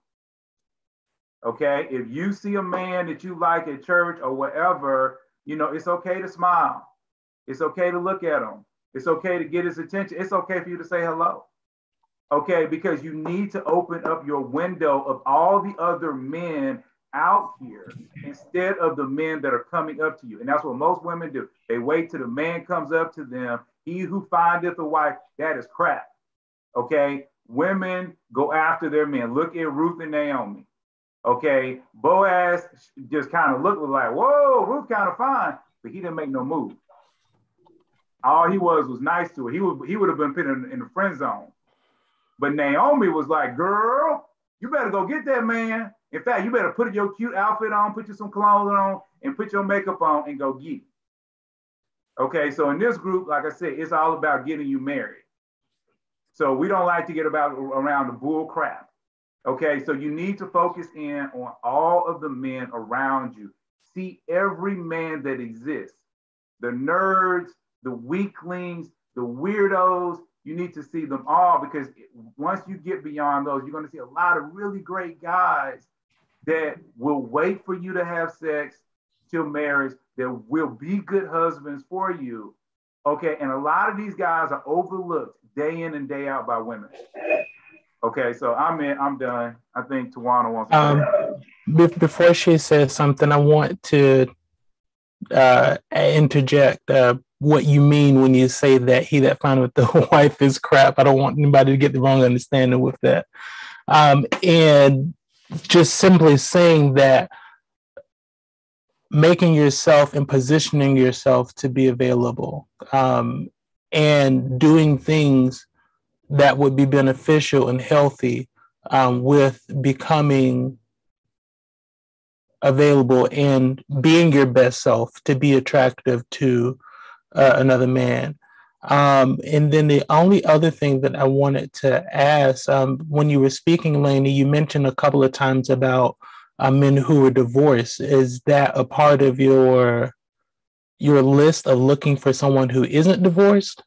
Okay. If you see a man that you like at church or whatever, you know, it's okay to smile. It's okay to look at him. It's okay to get his attention. It's okay for you to say hello. Okay. Because you need to open up your window of all the other men out here instead of the men that are coming up to you. And that's what most women do. They wait till the man comes up to them. He who findeth a wife, that is crap. Okay. Women go after their men. Look at Ruth and Naomi. Okay, Boaz just kind of looked like, whoa, Ruth kind of fine, but he didn't make no move. All he was was nice to her. He would he would have been put in, in the friend zone. But Naomi was like, girl, you better go get that man. In fact, you better put your cute outfit on, put you some clothes on, and put your makeup on and go get. Okay, so in this group, like I said, it's all about getting you married. So we don't like to get about around the bull crap. Okay, so you need to focus in on all of the men around you. See every man that exists the nerds, the weaklings, the weirdos. You need to see them all because once you get beyond those, you're going to see a lot of really great guys that will wait for you to have sex till marriage, that will be good husbands for you. Okay, and a lot of these guys are overlooked day in and day out by women. Okay, so I'm in. I'm done. I think Tawana wants. To um, be- before she says something, I want to uh, interject uh, what you mean when you say that he that found with the wife is crap. I don't want anybody to get the wrong understanding with that. Um, and just simply saying that making yourself and positioning yourself to be available um, and doing things that would be beneficial and healthy um, with becoming available and being your best self to be attractive to uh, another man. Um, and then the only other thing that I wanted to ask, um, when you were speaking, Lainey, you mentioned a couple of times about uh, men who are divorced. Is that a part of your your list of looking for someone who isn't divorced?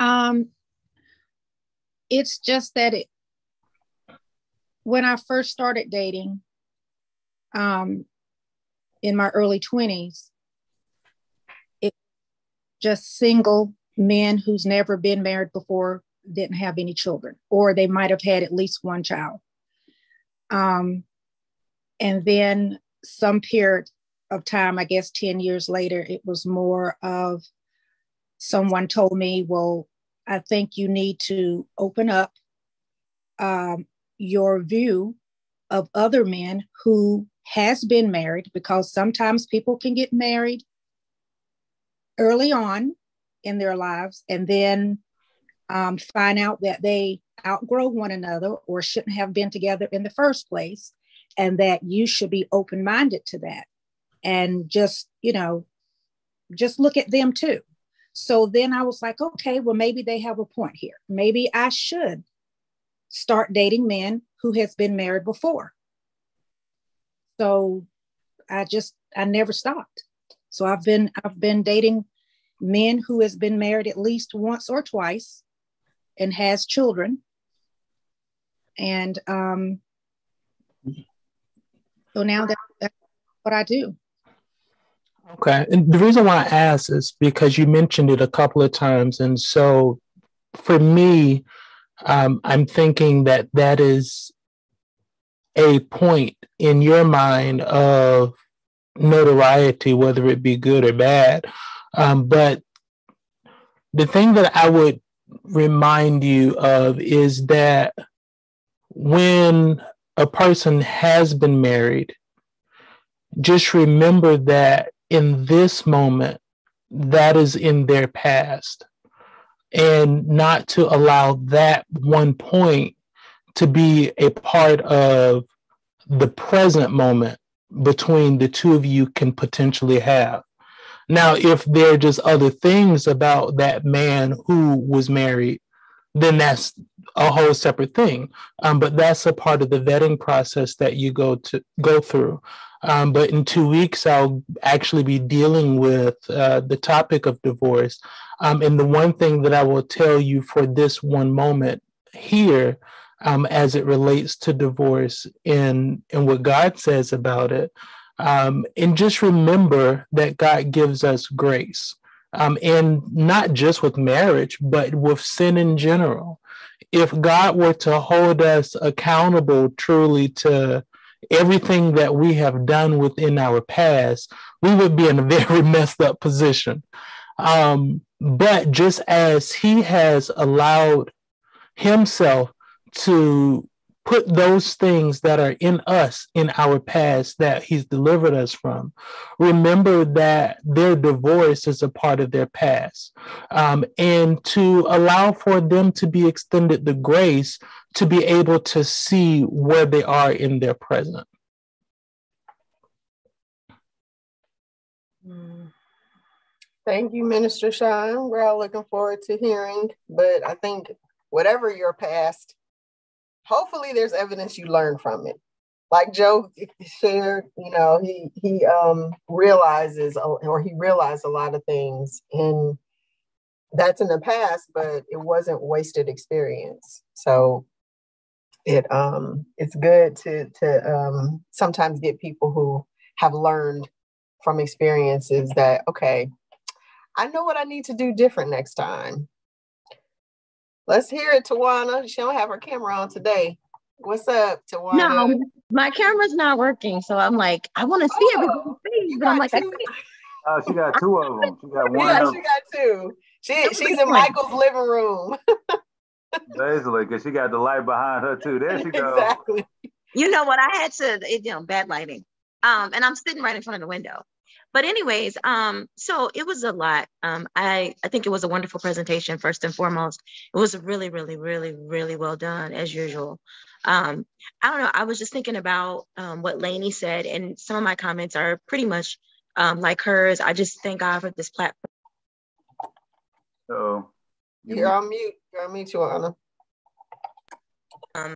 Um, it's just that it when I first started dating, um, in my early 20s, it just single men who's never been married before, didn't have any children, or they might have had at least one child. Um, and then some period of time, I guess 10 years later, it was more of someone told me, Well, I think you need to open up um, your view of other men who has been married because sometimes people can get married early on in their lives and then um, find out that they outgrow one another or shouldn't have been together in the first place and that you should be open-minded to that. And just you know just look at them too. So then i was like okay well maybe they have a point here. Maybe i should start dating men who has been married before. So i just i never stopped. So i've been i've been dating men who has been married at least once or twice and has children. And um so now that, that's what i do. Okay. And the reason why i ask is because you mentioned it a couple of times. And so for me um, i'm thinking that that is a point in your mind of notoriety, whether it be good or bad. Um, but the thing that I would remind you of is that when a person has been married, just remember that in this moment, that is in their past, and not to allow that one point to be a part of the present moment between the two of you can potentially have. Now, if there are just other things about that man who was married, then that's a whole separate thing. Um, but that's a part of the vetting process that you go to go through. Um, but in two weeks, I'll actually be dealing with uh, the topic of divorce. Um, and the one thing that I will tell you for this one moment here um, as it relates to divorce and, and what God says about it. Um, and just remember that God gives us grace. Um, and not just with marriage, but with sin in general. If God were to hold us accountable truly to everything that we have done within our past, we would be in a very messed up position. Um, but just as He has allowed Himself to put those things that are in us in our past that he's delivered us from. Remember that their divorce is a part of their past um, and to allow for them to be extended the grace to be able to see where they are in their present. Thank you, Minister Sean. We're all looking forward to hearing, but I think whatever your past, hopefully there's evidence you learn from it. Like Joe shared, you know, he he um realizes or he realized a lot of things and that's in the past, but it wasn't wasted experience. So it um it's good to to um sometimes get people who have learned from experiences that okay, I know what I need to do different next time. Let's hear it, Tawana. She don't have her camera on today. What's up, Tawana? No, my camera's not working, so I'm like, I want to see oh, everybody's face, but I'm like, I can't. Oh, she got two of them. She got one. Yeah, she got two. She, she's in Michael's living room. Basically, because she got the light behind her too. There she goes. Exactly. You know what? I had to, you know, bad lighting. Um, and I'm sitting right in front of the window but anyways um so it was a lot. Um i i think it was a wonderful presentation first and foremost. It was really really really really well done as usual. Um i don't know i was just thinking about um, what Lainey said and some of my comments are pretty much um, like hers. I just thank god for this platform so you're on mute. You're on mute Joanna. um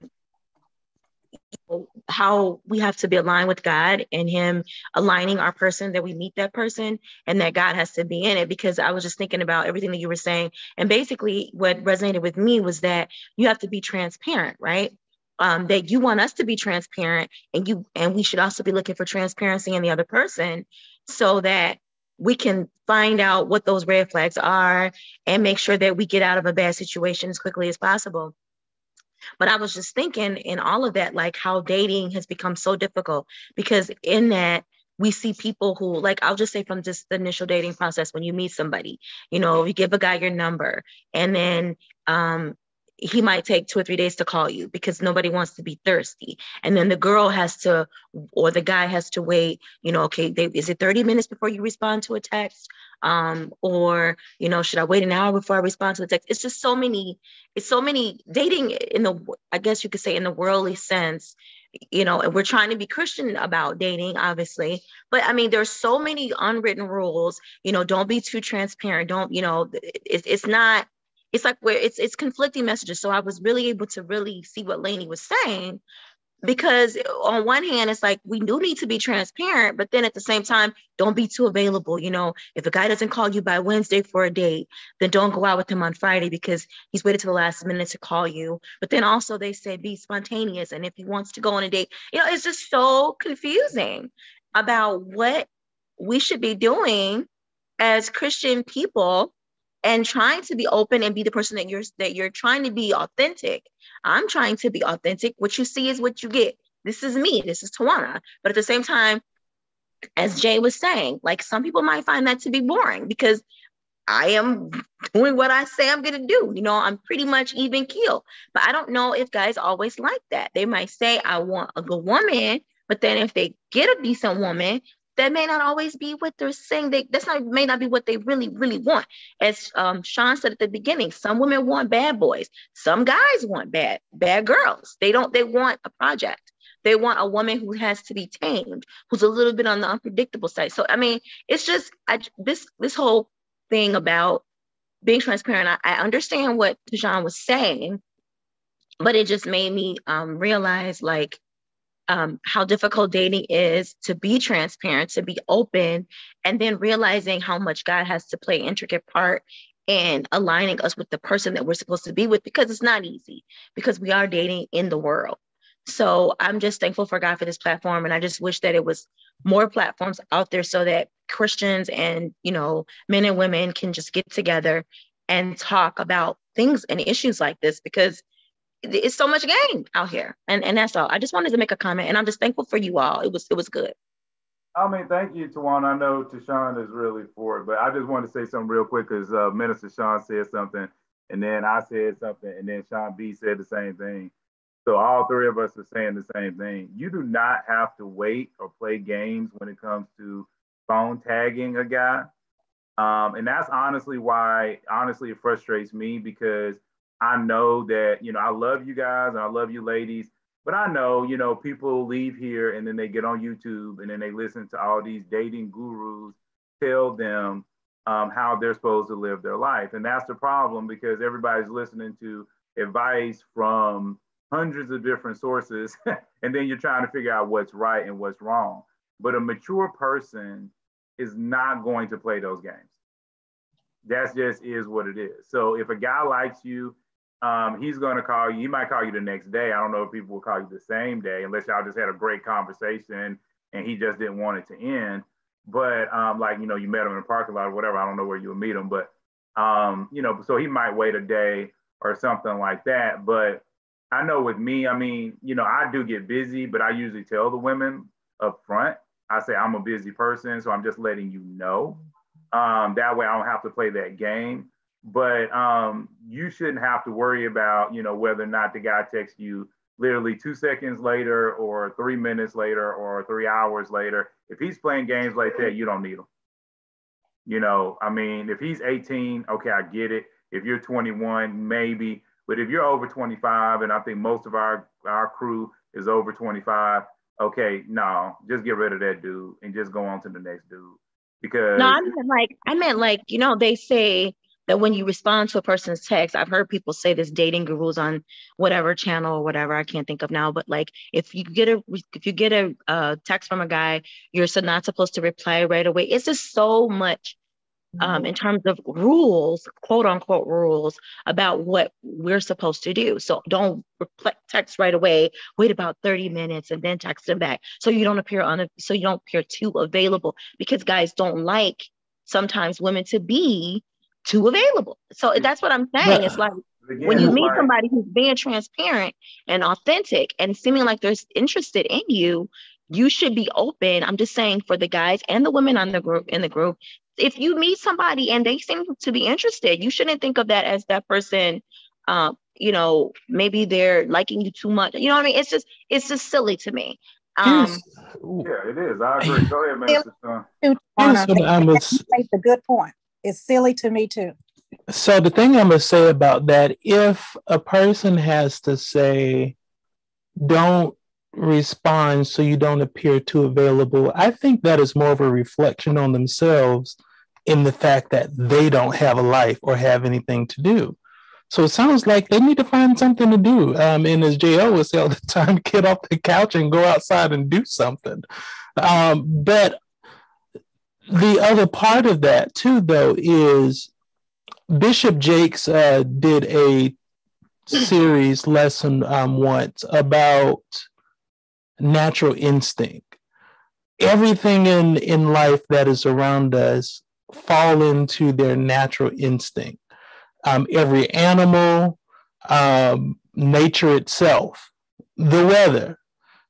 how we have to be aligned with God and Him aligning our person that we meet that person and that God has to be in it. Because I was just thinking about everything that you were saying. And basically, what resonated with me was that you have to be transparent, right? um, that you want us to be transparent and you and we should also be looking for transparency in the other person so that we can find out what those red flags are and make sure that we get out of a bad situation as quickly as possible but I was just thinking in all of that, like how dating has become so difficult because in that we see people who like I'll just say from just the initial dating process when you meet somebody, you know, you give a guy your number and then um he might take two or three days to call you because nobody wants to be thirsty. And then the girl has to, or the guy has to wait, you know, okay, they, is it 30 minutes before you respond to a text? Um, or, you know, should I wait an hour before I respond to the text? It's just so many, it's so many dating in the, I guess you could say in the worldly sense, you know, and we're trying to be Christian about dating, obviously. But I mean, there's so many unwritten rules, you know, don't be too transparent. Don't, you know, it's, it's not, it's like where it's it's conflicting messages. So I was really able to really see what Lainey was saying because on one hand it's like we do need to be transparent but then at the same time don't be too available. You know if a guy doesn't call you by wednesday for a date then don't go out with him on friday because he's waited to the last minute to call you. But then also they say be spontaneous. And if he wants to go on a date you know it's just so confusing about what we should be doing as christian people and trying to be open and be the person that you're that you're trying to be authentic. I'm trying to be authentic. What you see is what you get. This is me. This is Tawana. But at the same time, as Jay was saying, like some people might find that to be boring because I am doing what I say I'm gonna do. You know, I'm pretty much even keel. But I don't know if guys always like that. They might say, I want a good woman, but then if they get a decent woman, that may not always be what they're saying. They that's not may not be what they really really want. As um, Sean said at the beginning, some women want bad boys. Some guys want bad bad girls. They don't. They want a project. They want a woman who has to be tamed, who's a little bit on the unpredictable side. So I mean, it's just I, this this whole thing about being transparent. I, I understand what John was saying, but it just made me um, realize like um, how difficult dating is to be transparent, to be open, and then realizing how much God has to play intricate part in aligning us with the person that we're supposed to be with because it's not easy because we are dating in the world. So I'm just thankful for God for this platform. And I just wish that it was more platforms out there so that Christians and, you know, men and women can just get together and talk about things and issues like this because it's so much game out here. And and that's all. I just wanted to make a comment and I'm just thankful for you all. It was it was good. I mean, thank you, Tawana. I know Tashawn is really for it, but I just want to say something real quick because uh, Minister Sean said something, and then I said something, and then Sean B said the same thing. So all three of us are saying the same thing. You do not have to wait or play games when it comes to phone tagging a guy. Um, and that's honestly why, honestly, it frustrates me because I know that, you know, I love you guys and I love you ladies, but I know, you know, people leave here and then they get on YouTube and then they listen to all these dating gurus tell them um, how they're supposed to live their life. And that's the problem because everybody's listening to advice from hundreds of different sources. and then you're trying to figure out what's right and what's wrong. But a mature person is not going to play those games. That's just is what it is. So if a guy likes you um, he's going to call you. He might call you the next day. I don't know if people will call you the same day unless y'all just had a great conversation and he just didn't want it to end. But um, like you know, you met him in the parking lot or whatever. I don't know where you would meet him, but um, you know, so he might wait a day or something like that. But I know with me, I mean, you know, I do get busy, but I usually tell the women up front. I say I'm a busy person, so I'm just letting you know. Um, that way, I don't have to play that game but um, you shouldn't have to worry about you know whether or not the guy texts you literally two seconds later or three minutes later or three hours later. If he's playing games like that you don't need him. You know i mean if he's 18 okay i get it. If you're 21 maybe. But if you're over 25 and i think most of our our crew is over 25 okay no just get rid of that dude and just go on to the next dude. Because no i meant like i meant like you know they say that when you respond to a person's text, I've heard people say this dating gurus on whatever channel or whatever I can't think of now, but like if you get a if you get a, a text from a guy, you're so not supposed to reply right away. It's just so much um, in terms of rules, quote unquote rules about what we're supposed to do. So don't text right away. Wait about 30 minutes and then text them back. So you don't appear on a, so you don't appear too available because guys don't like sometimes women to be too available. So that's what I'm saying. It's like Again, when you meet somebody who's being transparent and authentic and seeming like they're interested in you, you should be open. I'm just saying for the guys and the women on the group in the group, if you meet somebody and they seem to be interested, you shouldn't think of that as that person. Um, you know, maybe they're liking you too much. You know what I mean? It's just it's just silly to me. Um, yeah, it is. I agree. Go ahead, Minister Sean. That's a good point. It's silly to me too. So the thing I'm gonna say about that, if a person has to say, "Don't respond so you don't appear too available," I think that is more of a reflection on themselves in the fact that they don't have a life or have anything to do. So it sounds like they need to find something to do. Um, and as JL would say all the time, get off the couch and go outside and do something. Um, but the other part of that too, though, is Bishop Jakes uh, did a series lesson um, once about natural instinct. Everything in, in life that is around us fall into their natural instinct. Um, every animal, um, nature itself, the weather.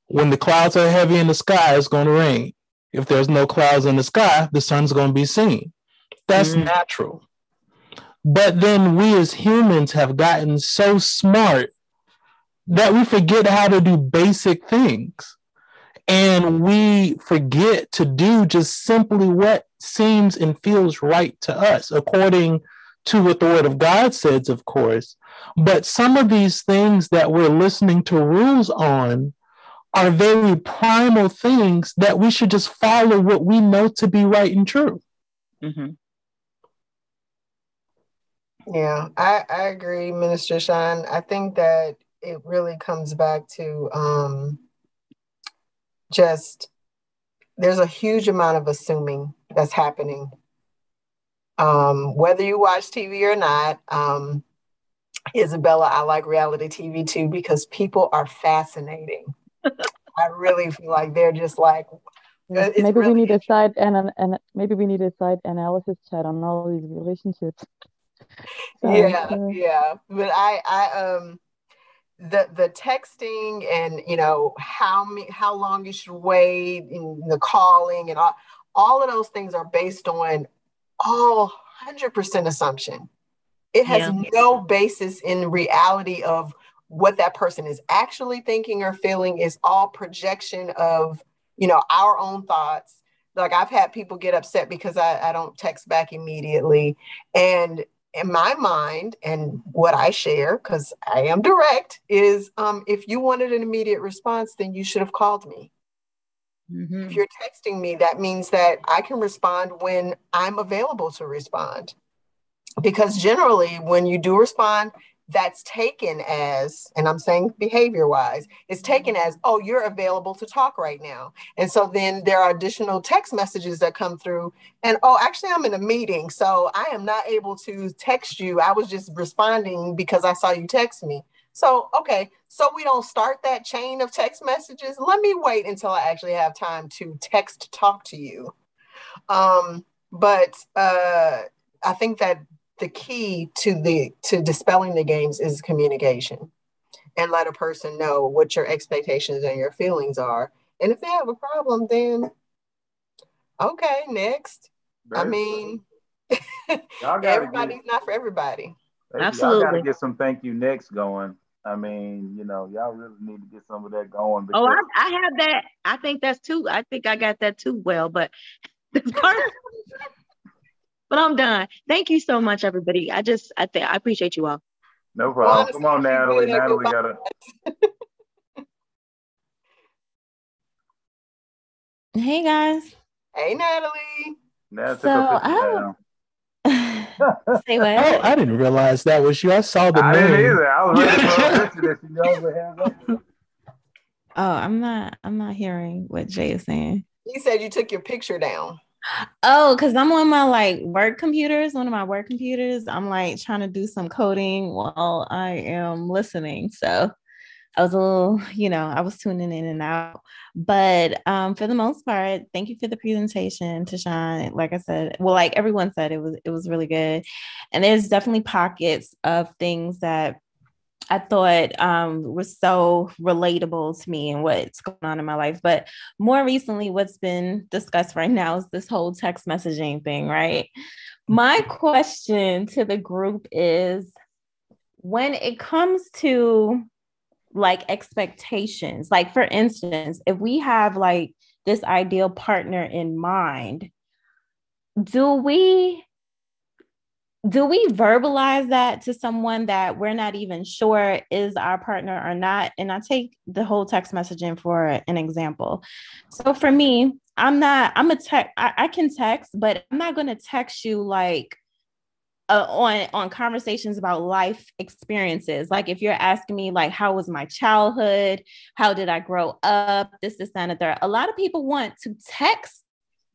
When the clouds are heavy in the sky, it's going to rain. If there's no clouds in the sky, the sun's going to be seen. That's mm. natural. But then we as humans have gotten so smart that we forget how to do basic things. And we forget to do just simply what seems and feels right to us, according to what the Word of God says, of course. But some of these things that we're listening to rules on are very primal things that we should just follow what we know to be right and true. Mm-hmm. Yeah, I, I agree, Minister Sean. I think that it really comes back to um, just there's a huge amount of assuming that's happening. Um, whether you watch TV or not, um, Isabella, I like reality TV too because people are fascinating. I really feel like they're just like maybe really we need a side and and maybe we need a side analysis chat on all these relationships. So, yeah, uh, yeah. But I I um the the texting and you know how me how long you should wait and the calling and all all of those things are based on all 100% assumption. It has yeah. no basis in reality of what that person is actually thinking or feeling is all projection of you know our own thoughts. Like i've had people get upset because i, I don't text back immediately. And in my mind and what i share because i am direct is um, if you wanted an immediate response then you should have called me. Mm-hmm. if you're texting me that means that i can respond when i'm available to respond. Because generally when you do respond that's taken as, and I'm saying behavior wise, it's taken as, oh, you're available to talk right now. And so then there are additional text messages that come through, and oh, actually, I'm in a meeting, so I am not able to text you. I was just responding because I saw you text me. So, okay, so we don't start that chain of text messages. Let me wait until I actually have time to text talk to you. Um, but uh, I think that the key to the to dispelling the games is communication and let a person know what your expectations and your feelings are and if they have a problem then okay next Very i mean everybody's get, not for everybody absolutely y'all gotta get some thank you next going I mean, you know, y'all really need to get some of that going. Because- oh, I, I have that. I think that's too. I think I got that too well, but part but I'm done. Thank you so much, everybody. I just I think I appreciate you all. No problem. Come on, Natalie. Natalie got it. Hey guys. Hey Natalie. Natalie so I Say what? Oh, I didn't realize that was you. I saw the I name. didn't either. I was ready for Oh, I'm not. I'm not hearing what Jay is saying. He said you took your picture down. Oh, because I'm on my like work computers, one of my work computers. I'm like trying to do some coding while I am listening. So I was a little, you know, I was tuning in and out. But um, for the most part, thank you for the presentation, Tashawn. Like I said, well, like everyone said, it was it was really good. And there's definitely pockets of things that I thought um, was so relatable to me and what's going on in my life. But more recently, what's been discussed right now is this whole text messaging thing, right? My question to the group is when it comes to like expectations, like for instance, if we have like this ideal partner in mind, do we do we verbalize that to someone that we're not even sure is our partner or not? And i take the whole text messaging for an example. So for me i'm not i'm a tech I, I, can text but i'm not going to text you like uh, on on conversations about life experiences. Like if you're asking me like how was my childhood? How did i grow up? This this and that a lot of people want to text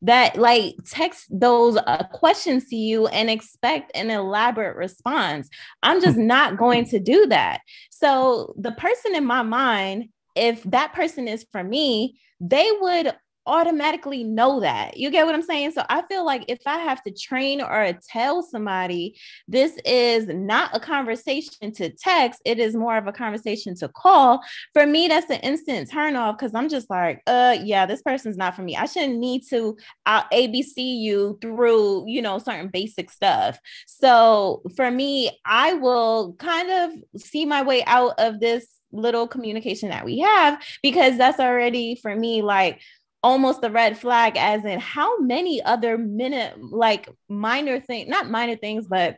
that like text those uh, questions to you and expect an elaborate response. I'm just not going to do that. So the person in my mind, if that person is for me, they would automatically know that. You get what I'm saying? So I feel like if I have to train or tell somebody this is not a conversation to text, it is more of a conversation to call. For me, that's an instant turn off because I'm just like, uh, yeah, this person's not for me. I shouldn't need to uh, ABC you through, you know, certain basic stuff. So for me, I will kind of see my way out of this little communication that we have because that's already for me like almost a red flag as in how many other minute like minor thing not minor things but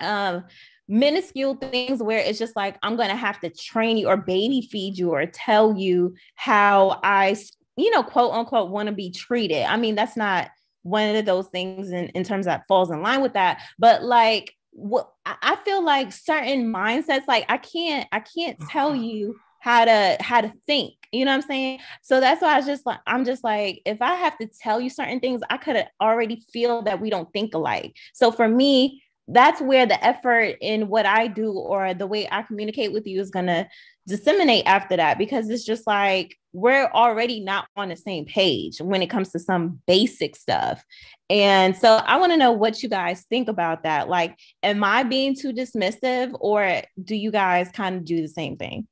um minuscule things where it's just like i'm gonna have to train you or baby feed you or tell you how i you know quote unquote want to be treated. I mean that's not one of those things in, in terms that falls in line with that but like what i feel like certain mindsets like i can't i can't tell you how to how to think you know what i'm saying so that's why i was just like i'm just like if i have to tell you certain things i could already feel that we don't think alike so for me that's where the effort in what i do or the way i communicate with you is going to disseminate after that because it's just like we're already not on the same page when it comes to some basic stuff. And so I want to know what you guys think about that. Like, am I being too dismissive or do you guys kind of do the same thing?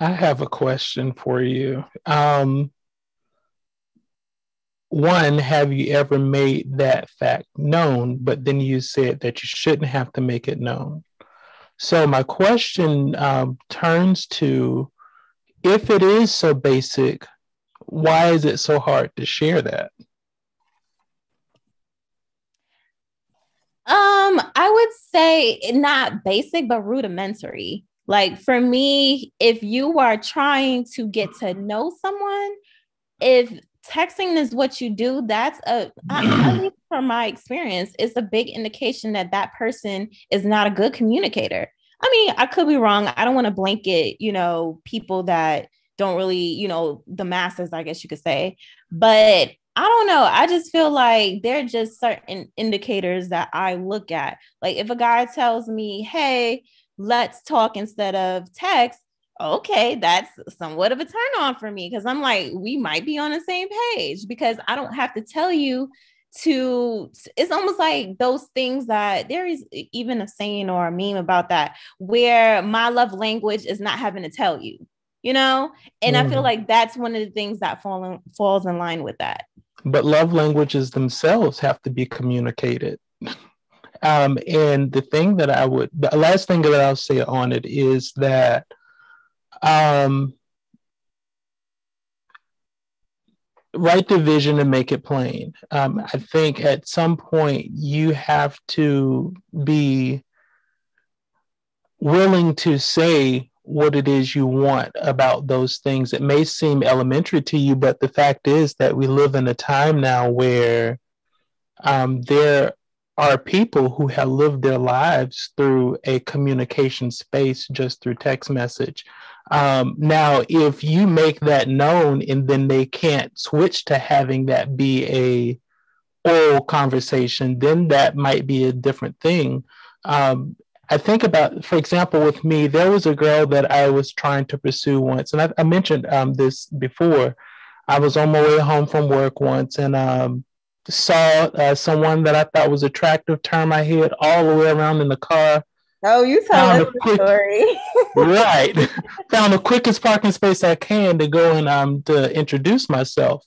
I have a question for you. Um, one, have you ever made that fact known, but then you said that you shouldn't have to make it known? So, my question um, turns to if it is so basic, why is it so hard to share that? Um, I would say not basic, but rudimentary. Like for me, if you are trying to get to know someone, if texting is what you do, that's a, at least from my experience, it's a big indication that that person is not a good communicator. I mean, I could be wrong. I don't want to blanket, you know, people that don't really, you know, the masses, I guess you could say. But I don't know. I just feel like there are just certain indicators that I look at. Like if a guy tells me, hey, let's talk instead of text, okay, that's somewhat of a turn on for me because I'm like, we might be on the same page because I don't have to tell you to it's almost like those things that there is even a saying or a meme about that where my love language is not having to tell you you know and mm. i feel mm-hmm. like that's one of the things that fall in, falls in line with that but love languages themselves have to be communicated um, and the thing that I would, the last thing that I'll say on it is that um, write the vision and make it plain. Um, I think at some point you have to be willing to say what it is you want about those things. It may seem elementary to you, but the fact is that we live in a time now where um, there are people who have lived their lives through a communication space just through text message. Um, now, if you make that known and then they can't switch to having that be a oral conversation, then that might be a different thing. Um, I think about, for example, with me, there was a girl that I was trying to pursue once, and I, I mentioned um, this before. I was on my way home from work once and um, saw uh, someone that I thought was attractive, turn my head all the way around in the car. Oh, you tell us the quick, story. right. Found the quickest parking space I can to go and um to introduce myself.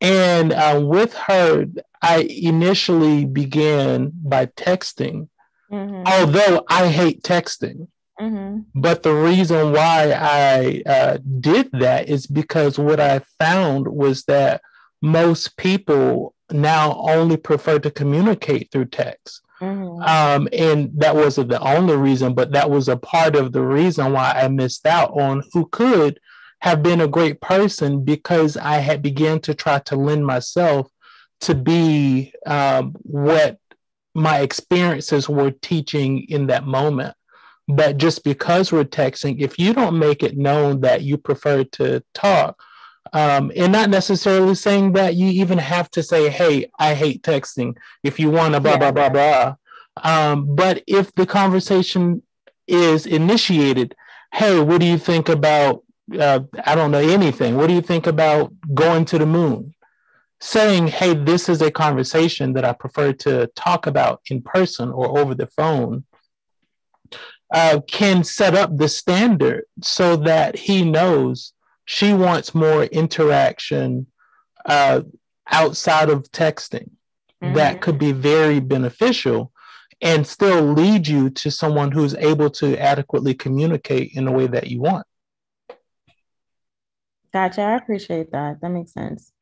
And uh, with her, I initially began by texting, mm-hmm. although I hate texting. Mm-hmm. But the reason why I uh, did that is because what I found was that most people now only prefer to communicate through text. Mm-hmm. Um, and that wasn't the only reason, but that was a part of the reason why I missed out on who could have been a great person because I had began to try to lend myself to be um, what my experiences were teaching in that moment. But just because we're texting, if you don't make it known that you prefer to talk, um, and not necessarily saying that you even have to say, "Hey, I hate texting." If you want to blah yeah. blah blah blah, um, but if the conversation is initiated, "Hey, what do you think about?" Uh, I don't know anything. What do you think about going to the moon? Saying, "Hey, this is a conversation that I prefer to talk about in person or over the phone." uh, can set up the standard so that he knows she wants more interaction uh, outside of texting. Mm-hmm. That could be very beneficial and still lead you to someone who's able to adequately communicate in the way that you want. Gotcha. I appreciate that. That makes sense.